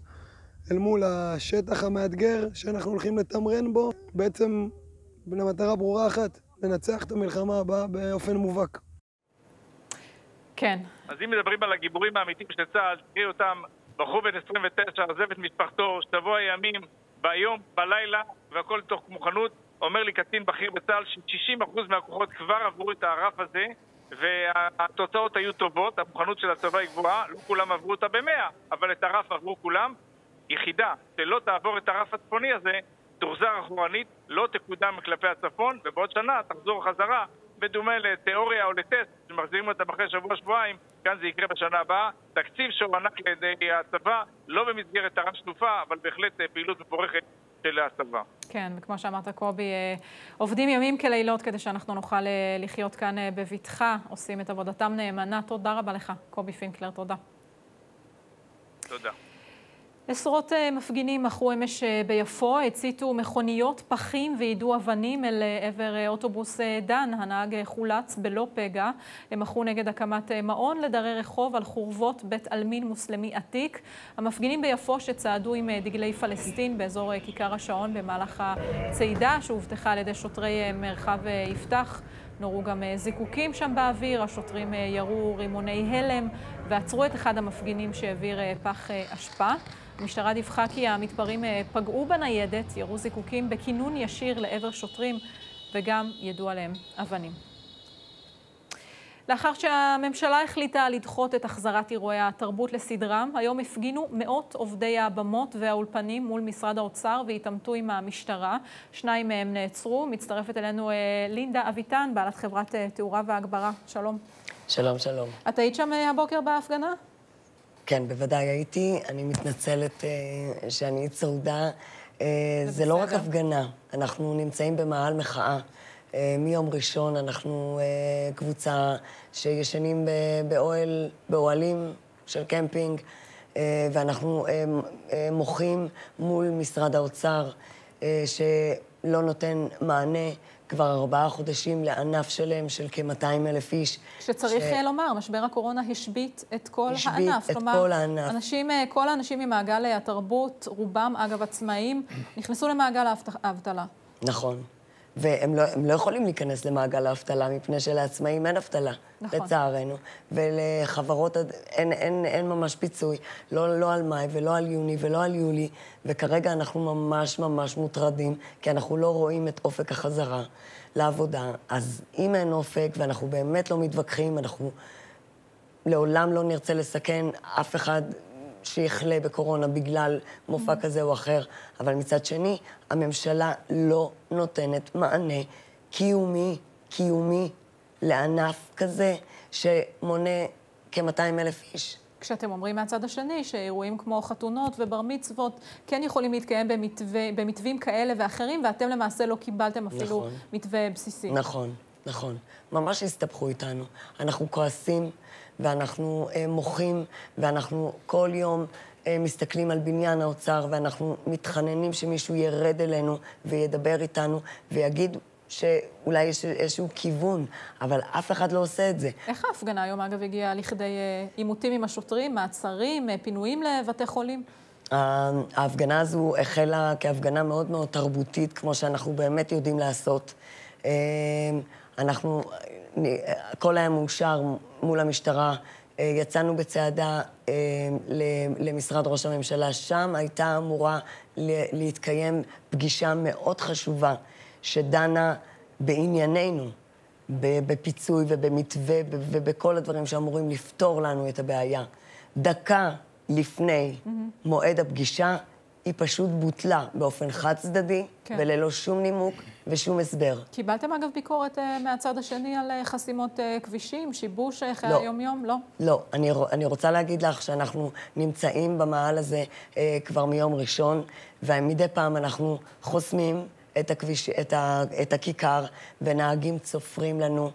אל מול השטח המאתגר שאנחנו הולכים לתמרן בו, בעצם למטרה ברורה אחת, לנצח את המלחמה הבאה באופן מובהק. כן. אז אם מדברים על הגיבורים האמיתיים של צה"ל, תראי אותם, בחור בן 29 עזב את משפחתו, שבוע ימים, ביום, בלילה, והכל תוך מוכנות. אומר לי קצין בכיר בצה"ל ש-60% מהכוחות כבר עברו את הרף הזה, והתוצאות היו טובות, המוכנות של הצבא היא גבוהה, לא כולם עברו אותה במאה, אבל את הרף עברו כולם. יחידה שלא תעבור את הרף הצפוני הזה, תוחזר אחורנית, לא תקודם כלפי הצפון, ובעוד שנה תחזור חזרה, בדומה לתיאוריה או לטסט, שמחזירים אותם אחרי שבוע-שבועיים, כאן זה יקרה בשנה הבאה. תקציב שהוענק לידי הצבא, לא במסגרת הרב שלופה, אבל בהחלט אה, פעילות מבורכת של הצבא. כן, וכמו שאמרת, קובי, אה, עובדים ימים כלילות כדי שאנחנו נוכל אה, לחיות כאן בבטחה, עושים את עבודתם נאמנה. תודה רבה לך, קובי פינקלר, תודה. תודה. עשרות אה, מפגינים מכרו אמש אה, ביפו, הציתו מכוניות, פחים ויידו אבנים אל אה, עבר אוטובוס דן. הנהג חולץ בלא פגע. הם מכרו נגד הקמת מעון לדרי רחוב על חורבות בית עלמין מוסלמי עתיק. המפגינים ביפו שצעדו עם דגלי פלסטין באזור כיכר השעון במהלך הצעידה שהובטחה על ידי שוטרי מרחב יפתח. נורו גם זיקוקים שם באוויר, השוטרים ירו רימוני הלם ועצרו את אחד המפגינים שהעביר פח אשפה. המשטרה דיווחה כי המתפרעים אה, פגעו בניידת, ירו זיקוקים בכינון ישיר לעבר שוטרים וגם ידעו עליהם אבנים. לאחר שהממשלה החליטה לדחות את החזרת אירועי התרבות לסדרם, היום הפגינו מאות עובדי הבמות והאולפנים מול משרד האוצר והתעמתו עם המשטרה. שניים מהם נעצרו. מצטרפת אלינו אה, לינדה אביטן, בעלת חברת אה, תאורה והגברה. שלום. שלום, שלום. את היית שם הבוקר בהפגנה? כן, בוודאי הייתי. אני מתנצלת uh, שאני צרודה. Uh, זה, לא רק הפגנה, אנחנו נמצאים במאהל מחאה. Uh, מיום ראשון אנחנו uh, קבוצה שישנים באוהל, באוהלים של קמפינג, uh, ואנחנו uh, uh, מוחים מול משרד האוצר, uh, שלא נותן מענה. כבר ארבעה חודשים לענף שלם של כ-200 אלף איש. שצריך ש... לומר, משבר הקורונה השבית את כל השבית הענף. השבית את כלומר, כל הענף. אנשים, אה, כל האנשים ממעגל התרבות, רובם, אגב, עצמאים, נכנסו למעגל האבטלה. נכון. והם לא, לא יכולים להיכנס למעגל האבטלה, מפני שלעצמאים אין אבטלה, נכון. לצערנו. ולחברות אין, אין, אין ממש פיצוי, לא, לא על מאי ולא על יוני ולא על יולי, וכרגע אנחנו ממש ממש מוטרדים, כי אנחנו לא רואים את אופק החזרה לעבודה. אז אם אין אופק, ואנחנו באמת לא מתווכחים, אנחנו לעולם לא נרצה לסכן אף אחד שיחלה בקורונה בגלל מופע mm-hmm. כזה או אחר, אבל מצד שני, הממשלה לא נותנת מענה קיומי, קיומי, לענף כזה שמונה כ-200 אלף איש. כשאתם אומרים מהצד השני שאירועים כמו חתונות ובר מצוות כן יכולים להתקיים במתווה, במתווים כאלה ואחרים, ואתם למעשה לא קיבלתם אפילו נכון. מתווה בסיסי. נכון, נכון. ממש הסתבכו איתנו. אנחנו כועסים. ואנחנו אה, מוחים, ואנחנו כל יום אה, מסתכלים על בניין האוצר, ואנחנו מתחננים שמישהו ירד אלינו וידבר איתנו ויגיד שאולי יש איזשהו כיוון, אבל אף אחד לא עושה את זה. איך ההפגנה היום, אגב, הגיעה לכדי אה, עימותים עם השוטרים, מעצרים, פינויים לבתי חולים? ההפגנה הזו החלה כהפגנה מאוד מאוד תרבותית, כמו שאנחנו באמת יודעים לעשות. אנחנו הכל היה מאושר מול המשטרה. אה, יצאנו בצעדה אה, למשרד ראש הממשלה. שם הייתה אמורה להתקיים פגישה מאוד חשובה, שדנה בענייננו, בפיצוי ובמתווה ובכל הדברים שאמורים לפתור לנו את הבעיה. דקה לפני mm-hmm. מועד הפגישה, היא פשוט בוטלה באופן חד-צדדי, כן. וללא שום נימוק ושום הסבר. קיבלתם אגב ביקורת uh, מהצד השני על uh, חסימות uh, כבישים, שיבוש חיי לא. היום-יום? לא. לא. אני, אני רוצה להגיד לך שאנחנו נמצאים במעל הזה uh, כבר מיום ראשון, ומדי פעם אנחנו חוסמים את, הכביש, את, ה, את הכיכר, ונהגים צופרים לנו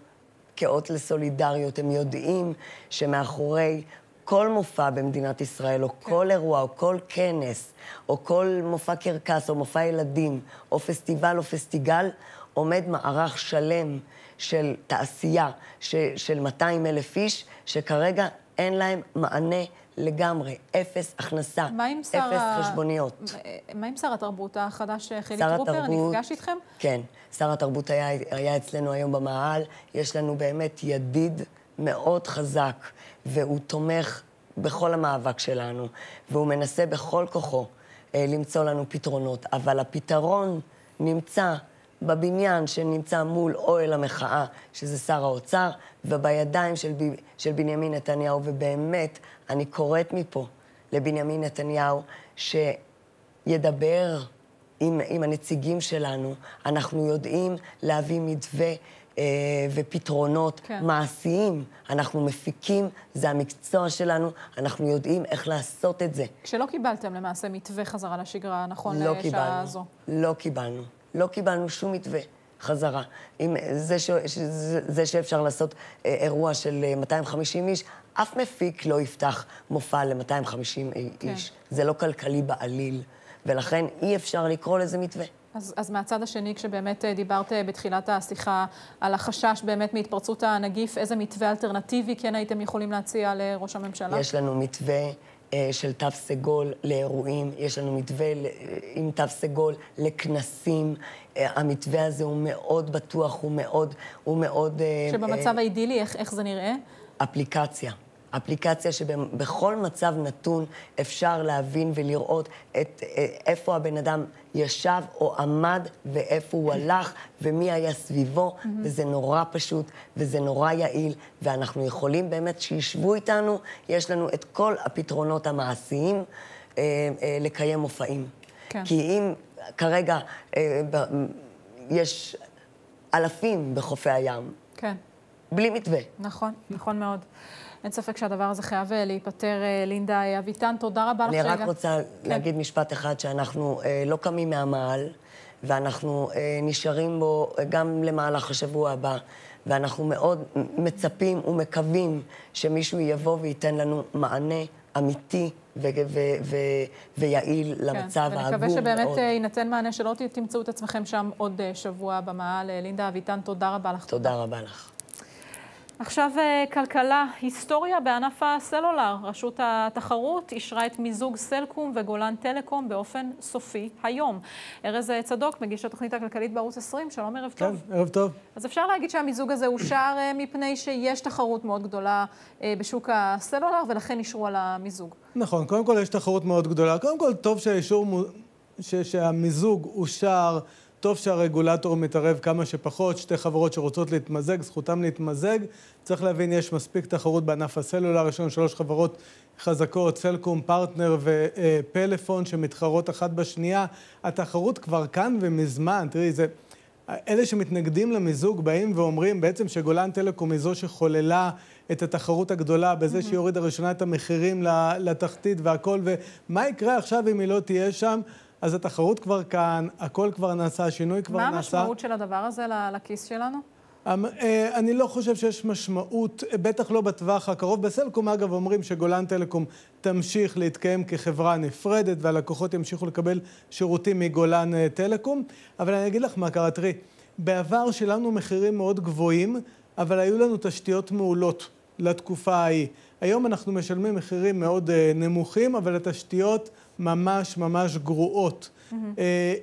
כאות לסולידריות. הם יודעים שמאחורי כל מופע במדינת ישראל, או כן. כל אירוע, או כל כנס, או כל מופע קרקס, או מופע ילדים, או פסטיבל או פסטיגל, עומד מערך שלם של תעשייה ש, של 200 אלף איש, שכרגע אין להם מענה לגמרי, אפס הכנסה, אפס שר חשבוניות. מה עם שר התרבות החדש, חילי טרופר? התרבות, נפגש איתכם? כן, שר התרבות היה, היה אצלנו היום במאהל. יש לנו באמת ידיד מאוד חזק, והוא תומך בכל המאבק שלנו, והוא מנסה בכל כוחו אה, למצוא לנו פתרונות. אבל הפתרון נמצא בבניין שנמצא מול אוהל המחאה, שזה שר האוצר, ובידיים של, ב... של בנימין נתניהו, ובאמת, אני קוראת מפה לבנימין נתניהו שידבר עם, עם הנציגים שלנו. אנחנו יודעים להביא מתווה ופתרונות כן. מעשיים. אנחנו מפיקים, זה המקצוע שלנו, אנחנו יודעים איך לעשות את זה. כשלא קיבלתם למעשה מתווה חזרה לשגרה, נכון לא לשעה קיבלנו, הזו? לא קיבלנו. לא קיבלנו שום מתווה חזרה. עם זה, ש, זה, שאפשר לעשות אה, אירוע של 250 אה, איש, אף מפיק לא יפתח מופע ל-250 כן. איש. זה לא כלכלי בעליל, ולכן אי אפשר לקרוא לזה מתווה. אז, אז מהצד השני, כשבאמת אה, דיברת בתחילת השיחה על החשש באמת מהתפרצות הנגיף, איזה מתווה אלטרנטיבי כן הייתם יכולים להציע לראש הממשלה? יש לנו מתווה אה, של תו סגול לאירועים, יש לנו מתווה עם תו סגול לכנסים. אה, המתווה הזה הוא מאוד בטוח, הוא מאוד... הוא מאוד שבמצב האידילי, איך, איך זה נראה? אפליקציה. אפליקציה שבכל מצב נתון אפשר להבין ולראות את, איפה הבן אדם ישב או עמד ואיפה הוא הלך ומי היה סביבו, mm-hmm. וזה נורא פשוט וזה נורא יעיל, ואנחנו יכולים באמת שישבו איתנו, יש לנו את כל הפתרונות המעשיים אה, אה, לקיים מופעים. כן. כי אם כרגע אה, ב, יש אלפים בחופי הים, כן. בלי מתווה. נכון, נכון מאוד. אין ספק שהדבר הזה חייב אה, להיפטר. אה, לינדה אה, אביטן, תודה רבה לך שהגעת. אני רק רוצה כן. להגיד משפט אחד, שאנחנו אה, לא קמים מהמעל, ואנחנו אה, נשארים בו גם למהלך השבוע הבא, ואנחנו מאוד מצפים ומקווים שמישהו יבוא וייתן לנו מענה אמיתי ו- ו- ו- ויעיל כן, למצב העגום מאוד. ונקווה שבאמת יינתן מענה, שלא תמצאו את עצמכם שם עוד שבוע במעל. לינדה אביטן, תודה רבה לך. תודה רבה לך. עכשיו אה, כלכלה, היסטוריה בענף הסלולר. רשות התחרות אישרה את מיזוג סלקום וגולן טלקום באופן סופי היום. ארז צדוק, מגיש התוכנית הכלכלית בערוץ 20, שלום, ערב טוב. כן, ערב טוב. אז אפשר להגיד שהמיזוג הזה אושר אה, מפני שיש תחרות מאוד גדולה אה, בשוק הסלולר, ולכן אישרו על המיזוג. נכון, קודם כל יש תחרות מאוד גדולה. קודם כל, טוב שהאישור, שהמיזוג אושר. טוב שהרגולטור מתערב כמה שפחות, שתי חברות שרוצות להתמזג, זכותם להתמזג. צריך להבין, יש מספיק תחרות בענף הסלולר, יש לנו שלוש חברות חזקות, סלקום, פרטנר ופלאפון, שמתחרות אחת בשנייה. התחרות כבר כאן ומזמן, תראי, זה... אלה שמתנגדים למיזוג באים ואומרים בעצם שגולן טלקום היא זו שחוללה את התחרות הגדולה בזה mm-hmm. שהיא הורידה ראשונה את המחירים לתחתית והכל, ומה יקרה עכשיו אם היא לא תהיה שם? אז התחרות כבר כאן, הכל כבר נעשה, השינוי כבר מה נעשה. מה המשמעות של הדבר הזה לכיס שלנו? אמ, אה, אני לא חושב שיש משמעות, בטח לא בטווח הקרוב. בסלקום, אגב, אומרים שגולן טלקום תמשיך להתקיים כחברה נפרדת, והלקוחות ימשיכו לקבל שירותים מגולן אה, טלקום. אבל אני אגיד לך מה קרה, תראי, בעבר שילמנו מחירים מאוד גבוהים, אבל היו לנו תשתיות מעולות לתקופה ההיא. היום אנחנו משלמים מחירים מאוד uh, נמוכים, אבל התשתיות ממש ממש גרועות. Mm-hmm.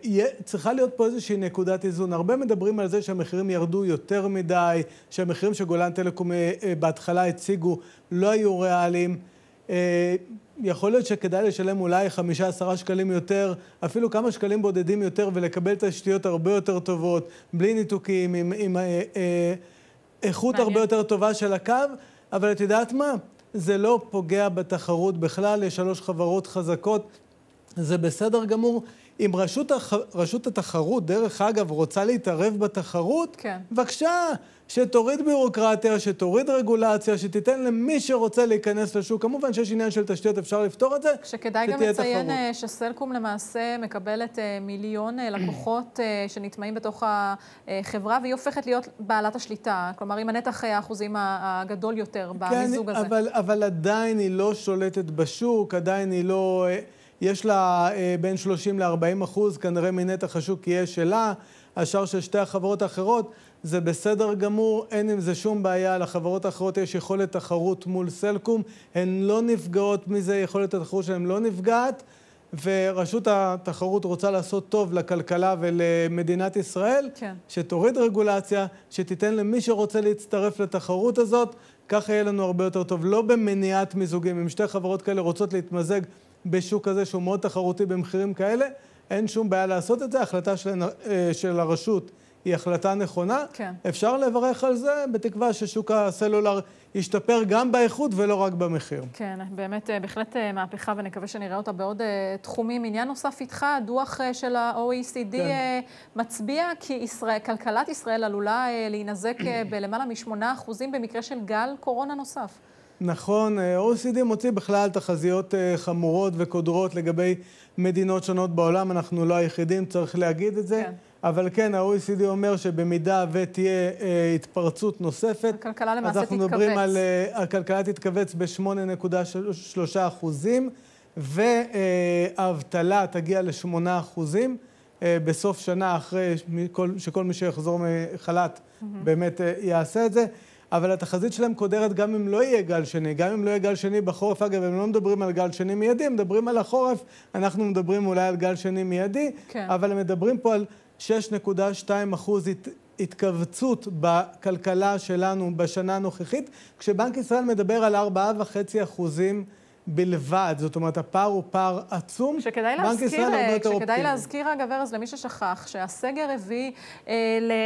Uh, צריכה להיות פה איזושהי נקודת איזון. הרבה מדברים על זה שהמחירים ירדו יותר מדי, שהמחירים שגולן טלקום uh, uh, בהתחלה הציגו לא היו ריאליים. יכול להיות שכדאי לשלם אולי חמישה עשרה שקלים יותר, אפילו כמה שקלים בודדים יותר, ולקבל תשתיות הרבה יותר טובות, בלי ניתוקים, עם, עם אה, אה, איכות מעניין. הרבה יותר טובה של הקו, אבל את יודעת מה? זה לא פוגע בתחרות בכלל, יש שלוש חברות חזקות, זה בסדר גמור. אם רשות, הח... רשות התחרות, דרך אגב, רוצה להתערב בתחרות, כן. בבקשה, שתוריד ביורוקרטיה, שתוריד רגולציה, שתיתן למי שרוצה להיכנס לשוק. כמובן שיש עניין של תשתיות, אפשר לפתור את זה, שכדאי גם לציין תחרות. אה, שסלקום למעשה מקבלת אה, מיליון אה, לקוחות שנטמעים בתוך החברה, והיא הופכת להיות בעלת השליטה. כלומר, עם הנתח האחוזים הגדול יותר כן, במיזוג הזה. אבל, אבל עדיין היא לא שולטת בשוק, עדיין היא לא... יש לה בין 30 ל-40 אחוז, כנראה מנתח השוק יהיה שלה. השאר של שתי החברות האחרות, זה בסדר גמור, אין עם זה שום בעיה, לחברות האחרות יש יכולת תחרות מול סלקום, הן לא נפגעות מזה, יכולת התחרות שלהן לא נפגעת, ורשות התחרות רוצה לעשות טוב לכלכלה ולמדינת ישראל, כן. שתוריד רגולציה, שתיתן למי שרוצה להצטרף לתחרות הזאת, ככה יהיה לנו הרבה יותר טוב. לא במניעת מיזוגים, אם שתי חברות כאלה רוצות להתמזג בשוק כזה שהוא מאוד תחרותי במחירים כאלה, אין שום בעיה לעשות את זה, ההחלטה של, אה, של הרשות היא החלטה נכונה. כן. אפשר לברך על זה, בתקווה ששוק הסלולר ישתפר גם באיכות ולא רק במחיר. כן, באמת, אה, בהחלט אה, מהפכה, ונקווה שנראה אותה בעוד תחומים. עניין נוסף איתך, הדוח של ה-OECD כן. מצביע כי ישראל, כלכלת ישראל עלולה להינזק בלמעלה מ-8% במקרה של גל קורונה נוסף. נכון, ה-OECD מוציא בכלל תחזיות חמורות וקודרות לגבי מדינות שונות בעולם, אנחנו לא היחידים, צריך להגיד את זה. כן. אבל כן, ה-OECD אומר שבמידה ותהיה אה, התפרצות נוספת, הכלכלה למעשה תתכווץ. אז אנחנו מדברים על, אה, הכלכלה תתכווץ ב-8.3 אחוזים, והאבטלה תגיע ל-8 אחוזים אה, בסוף שנה, אחרי מכל, שכל מי שיחזור מחל"ת mm-hmm. באמת אה, יעשה את זה. אבל התחזית שלהם קודרת גם אם לא יהיה גל שני, גם אם לא יהיה גל שני בחורף, אגב, הם לא מדברים על גל שני מיידי, הם מדברים על החורף, אנחנו מדברים אולי על גל שני מיידי, כן. אבל הם מדברים פה על 6.2 אחוז הת, התכווצות בכלכלה שלנו בשנה הנוכחית, כשבנק ישראל מדבר על 4.5 אחוזים בלבד, זאת אומרת, הפער הוא פער עצום. שכדאי להזכיר, שכדאי להזכיר, אגב, ארז, למי ששכח, שהסגר הביא אה,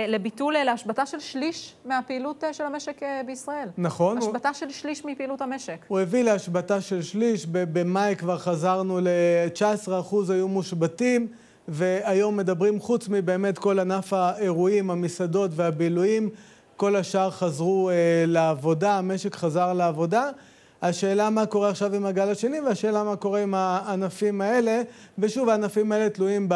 לביטול, אה, להשבתה של שליש מהפעילות אה, של המשק אה, בישראל. נכון. השבתה הוא... של שליש מפעילות המשק. הוא הביא להשבתה של שליש, במאי כבר חזרנו ל-19 אחוז היו מושבתים. והיום מדברים, חוץ מבאמת כל ענף האירועים, המסעדות והבילויים, כל השאר חזרו אה, לעבודה, המשק חזר לעבודה. השאלה מה קורה עכשיו עם הגל השני, והשאלה מה קורה עם הענפים האלה. ושוב, הענפים האלה תלויים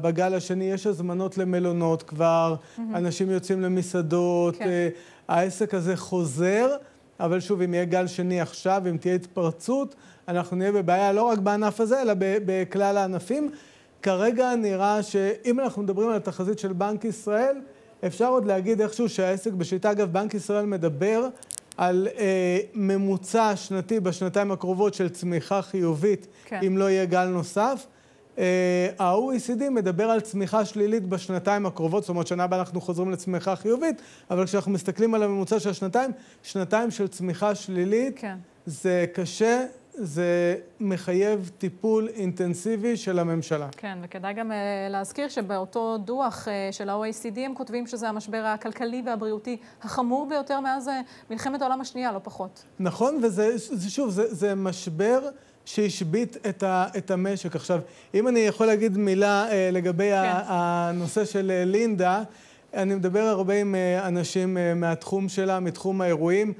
בגל השני. יש הזמנות למלונות כבר, mm-hmm. אנשים יוצאים למסעדות, כן. אה, העסק הזה חוזר, אבל שוב, אם יהיה גל שני עכשיו, אם תהיה התפרצות, אנחנו נהיה בבעיה לא רק בענף הזה, אלא בכלל הענפים. כרגע נראה שאם אנחנו מדברים על התחזית של בנק ישראל, אפשר עוד להגיד איכשהו שהעסק בשיטה, אגב, בנק ישראל מדבר על אה, ממוצע שנתי בשנתיים הקרובות של צמיחה חיובית, כן. אם לא יהיה גל נוסף. אה, ה-OECD מדבר על צמיחה שלילית בשנתיים הקרובות, זאת אומרת, שנה הבאה אנחנו חוזרים לצמיחה חיובית, אבל כשאנחנו מסתכלים על הממוצע של השנתיים, שנתיים של צמיחה שלילית, כן. זה קשה, זה מחייב טיפול אינטנסיבי של הממשלה. כן, וכדאי גם uh, להזכיר שבאותו דוח uh, של ה-OECD הם כותבים שזה המשבר הכלכלי והבריאותי החמור ביותר מאז uh, מלחמת העולם השנייה, לא פחות. נכון, וזה זה, שוב, זה, זה משבר שהשבית את, את המשק. עכשיו, אם אני יכול להגיד מילה uh, לגבי כן. הנושא של uh, לינדה, אני מדבר הרבה עם uh, אנשים uh, מהתחום שלה, מתחום האירועים.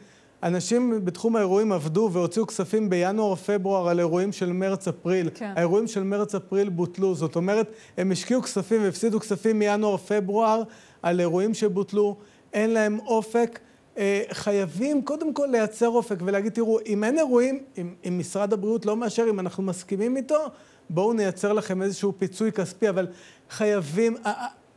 אנשים בתחום האירועים עבדו והוציאו כספים בינואר-פברואר על אירועים של מרץ-אפריל. כן. האירועים של מרץ-אפריל בוטלו. זאת אומרת, הם השקיעו כספים והפסידו כספים מינואר-פברואר על אירועים שבוטלו. אין להם אופק. אה, חייבים קודם כל לייצר אופק ולהגיד, תראו, אם אין אירועים, אם, אם משרד הבריאות לא מאשר, אם אנחנו מסכימים איתו, בואו נייצר לכם איזשהו פיצוי כספי, אבל חייבים,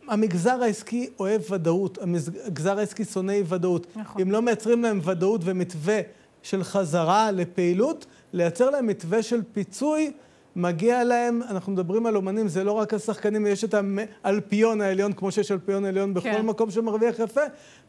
המגזר העסקי אוהב ודאות, המגזר העסקי שונא אי ודאות. נכון. אם לא מייצרים להם ודאות ומתווה של חזרה לפעילות, לייצר להם מתווה של פיצוי, מגיע להם, אנחנו מדברים על אומנים, זה לא רק השחקנים, יש את האלפיון העליון, כמו שיש אלפיון עליון בכל כן. מקום שמרוויח יפה.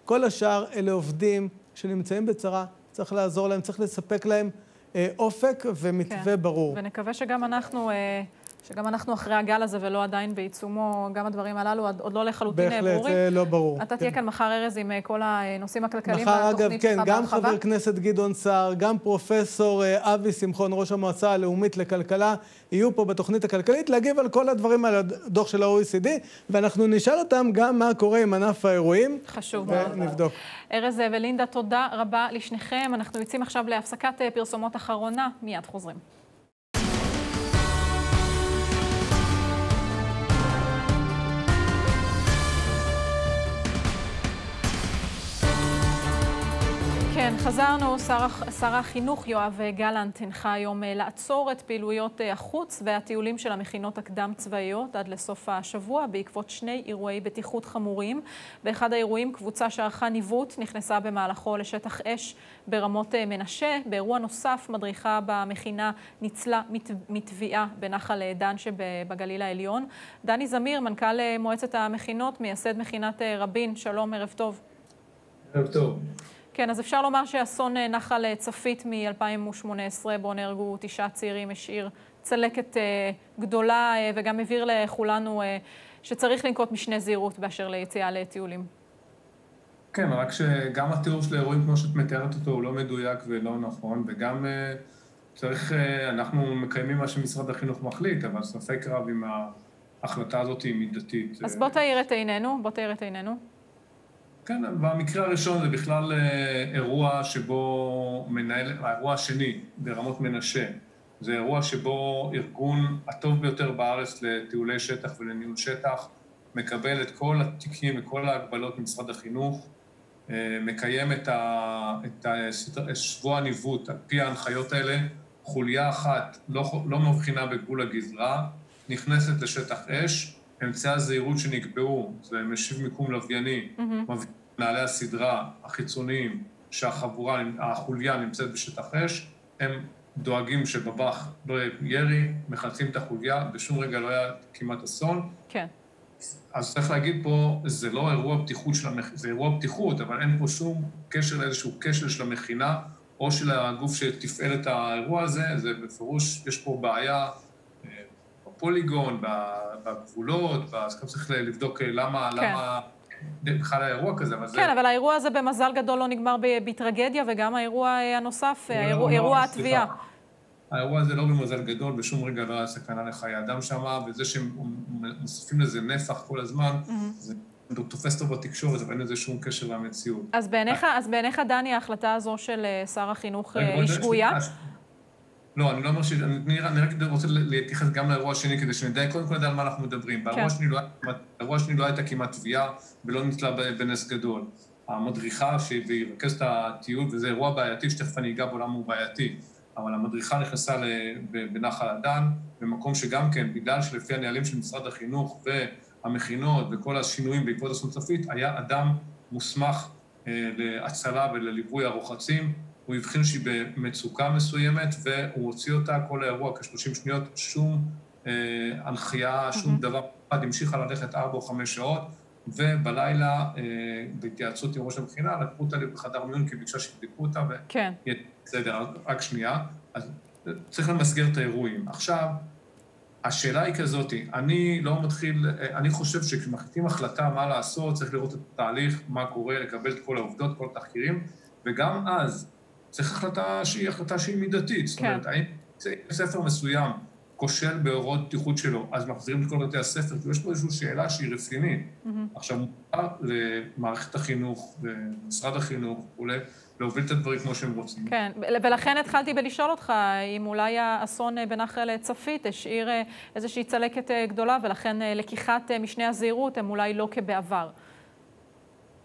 כל השאר אלה עובדים שנמצאים בצרה, צריך לעזור להם, צריך לספק להם אה, אופק ומתווה כן. ברור. ונקווה שגם אנחנו... אה... שגם אנחנו אחרי הגל הזה ולא עדיין בעיצומו, גם הדברים הללו עוד לא לחלוטין ברורים. בהחלט, זה לא ברור. אתה תהיה כן. כאן מחר ארז עם אה, כל הנושאים הכלכליים מחר, אגב, כן, גם חבר כנסת גדעון סער, גם פרופסור אה, אבי שמחון, ראש המועצה הלאומית לכלכלה, יהיו פה בתוכנית הכלכלית להגיב על כל הדברים על הדוח של ה-OECD, ואנחנו נשאל אותם גם מה קורה עם ענף האירועים. חשוב מאוד. ונבדוק. ארז ולינדה, תודה רבה לשניכם. אנחנו יוצאים עכשיו להפסקת אה, פרסומות אחרונה, מיד חוזרים. כן, חזרנו. שר, שר החינוך יואב גלנט הנחה היום אה, לעצור את פעילויות אה, החוץ והטיולים של המכינות הקדם-צבאיות עד לסוף השבוע בעקבות שני אירועי בטיחות חמורים. באחד האירועים קבוצה שערכה ניווט נכנסה במהלכו לשטח אש ברמות אה, מנשה. באירוע נוסף מדריכה במכינה ניצלה מטביעה בנחל דן שבגליל העליון. דני זמיר, מנכ"ל מועצת המכינות, מייסד מכינת רבין, שלום, ערב טוב. ערב טוב. כן, אז אפשר לומר שאסון אה, נחל אה, צפית מ-2018, בו נהרגו תשעה צעירים, השאיר צלקת אה, גדולה וגם הבהיר לכולנו שצריך לנקוט משנה זהירות באשר ליציאה לטיולים. כן, רק שגם התיאור של האירועים כמו שאת מתארת אותו הוא לא מדויק ולא נכון, וגם צריך, אנחנו מקיימים מה שמשרד החינוך מחליט, אבל ספק רב אם ההחלטה הזאת היא מידתית. אז בוא תאיר את עינינו, בוא תאיר את עינינו. כן, במקרה הראשון זה בכלל אה, אירוע שבו מנהל, האירוע השני ברמות מנשה, זה אירוע שבו ארגון הטוב ביותר בארץ לטיולי שטח ולניהול שטח מקבל את כל התיקים וכל ההגבלות ממשרד החינוך, אה, מקיים את, ה, את ה, שבוע הניווט על פי ההנחיות האלה, חוליה אחת לא, לא מבחינה בגבול הגזרה, נכנסת לשטח אש, אמצעי הזהירות שנקבעו, זה משיב מיקום לווייני, mm-hmm. מנהלי הסדרה החיצוניים שהחבורה, החוליה נמצאת בשטח אש, הם דואגים שבב"ח לא יהיה ירי, מחלצים את החוליה, בשום רגע לא היה כמעט אסון. כן. אז צריך להגיד פה, זה לא אירוע בטיחות של המכינה, זה אירוע בטיחות, אבל אין פה שום קשר לאיזשהו קשר של המכינה או של הגוף שתפעל את האירוע הזה, זה בפירוש, יש פה בעיה בפוליגון, בגבולות, אז גם צריך לבדוק אה, למה, כן. למה בכלל האירוע כזה, אבל זה... כן, אבל האירוע הזה במזל גדול לא נגמר בטרגדיה, וגם האירוע אה, הנוסף, לא, האירוע, לא, אירוע התביעה. האירוע הזה לא במזל גדול, בשום רגע לא היה סכנה לחיי אדם שם, וזה שהם מוסיפים לזה נפח כל הזמן, זה תופס טוב בתקשורת, אבל אין לזה שום קשר למציאות. אז בעיניך, אז בעיניך, דני, ההחלטה הזו של שר החינוך היא שגויה? לא, אני לא אומר ש... אני, אני רק רוצה להתייחס גם לאירוע השני, כדי שנדע, קודם כל נדע על מה אנחנו מדברים. באירוע כן. השני לא, לא הייתה כמעט תביעה ולא ניצלה בנס גדול. המדריכה שהיא רכזת את הטיול, וזה אירוע בעייתי, שתכף אני אגע בו למה הוא בעייתי, אבל המדריכה נכנסה בנחל הדן, במקום שגם כן, בגלל שלפי הנהלים של משרד החינוך והמכינות וכל השינויים בעקבות אסון צפית, היה אדם מוסמך אה, להצלה ולליווי הרוחצים, הוא הבחין שהיא במצוקה מסוימת והוא הוציא אותה כל האירוע כ-30 שניות, שום אה, הנחיה, שום דבר, המשיכה ללכת 4 או 5 שעות, ובלילה, אה, בהתייעצות עם ראש המכינה, לקחו אותה בחדר מיון כי ביקשה שיבדקו אותה, כן. בסדר, רק שנייה. אז צריך למסגר את האירועים. עכשיו, השאלה היא כזאת, אני לא מתחיל, אה, אני חושב שכשמחליטים החלטה מה לעשות, צריך לראות את התהליך, מה קורה, לקבל את כל העובדות, כל התחקירים, וגם אז, צריך החלטה שהיא החלטה שהיא מידתית. כן. זאת אומרת, האם ספר מסוים כושל בהוראות בטיחות שלו, אז מחזירים את כל בתי הספר, כי יש פה איזושהי שאלה שהיא רצינית. Mm-hmm. עכשיו, מותר למערכת החינוך, למשרד החינוך וכולי, להוביל את הדברים כמו שהם רוצים. כן, ולכן התחלתי בלשאול אותך אם אולי האסון בנחל צפית השאיר איזושהי צלקת גדולה, ולכן לקיחת משנה הזהירות הם אולי לא כבעבר.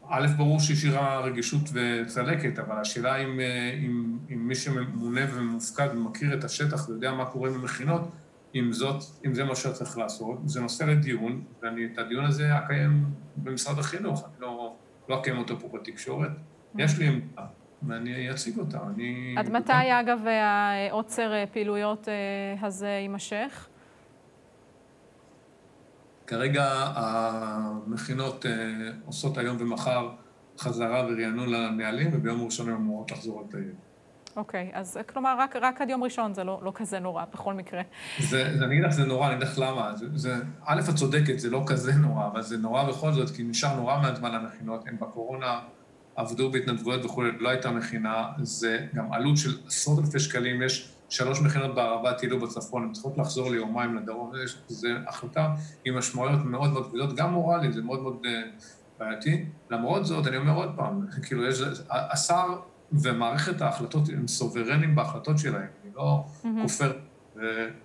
א', ברור שהשאירה רגישות וצלקת, אבל השאלה אם, אה, אם, אם מי שממונה ומופקד ומכיר את השטח ויודע מה קורה במכינות, אם זאת, אם זה מה שצריך לעשות, זה נושא לדיון, ואני את הדיון הזה אקיים במשרד החינוך, אני לא, לא אקיים אותו פה בתקשורת. יש לי עמדה, ואני אציג אותה. אני... עד מתי, אגב, העוצר פעילויות אה, הזה יימשך? כרגע המכינות אה, עושות היום ומחר חזרה ורענון לנהלים, וביום ראשון הן אמורות לחזור על תאיר. אוקיי, אז כלומר, רק, רק עד יום ראשון זה לא, לא כזה נורא, בכל מקרה. זה, זה, אני אגיד לך, זה נורא, אני אגיד לך למה. זה, זה, א', את צודקת, זה לא כזה נורא, אבל זה נורא בכל זאת, כי נשאר נורא מעט זמן למכינות. הם בקורונה עבדו בהתנדבויות וכולי, לא הייתה מכינה. זה גם עלות של עשרות אלפי שקלים. יש שלוש מכינות בערבה טיילו בצפון, הן צריכות לחזור ליומיים לדרום, זו החלטה עם משמעויות מאוד מאוד כבדות, גם מורלית, זה מאוד מאוד אה, בעייתי. למרות זאת, אני אומר עוד פעם, כאילו, יש, השר ומערכת ההחלטות הם סוברנים בהחלטות שלהם, אני לא כופר.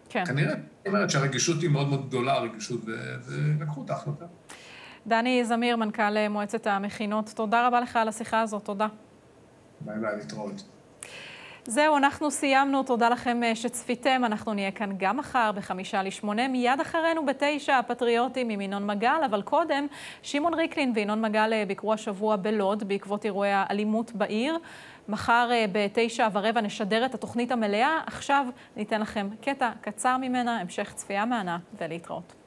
כן. וכנראה, זאת אומרת שהרגישות היא מאוד מאוד גדולה, הרגישות, ולקחו את ההחלטה. דני זמיר, מנכ"ל מועצת המכינות, תודה רבה לך על השיחה הזאת, תודה. ביי ביי, להתראות. זהו, אנחנו סיימנו. תודה לכם שצפיתם. אנחנו נהיה כאן גם מחר בחמישה לשמונה. מיד אחרינו בתשע הפטריוטים עם ינון מגל, אבל קודם, שמעון ריקלין וינון מגל ביקרו השבוע בלוד בעקבות אירועי האלימות בעיר. מחר בתשע ורבע נשדר את התוכנית המלאה. עכשיו ניתן לכם קטע קצר ממנה, המשך צפייה מהנה ולהתראות.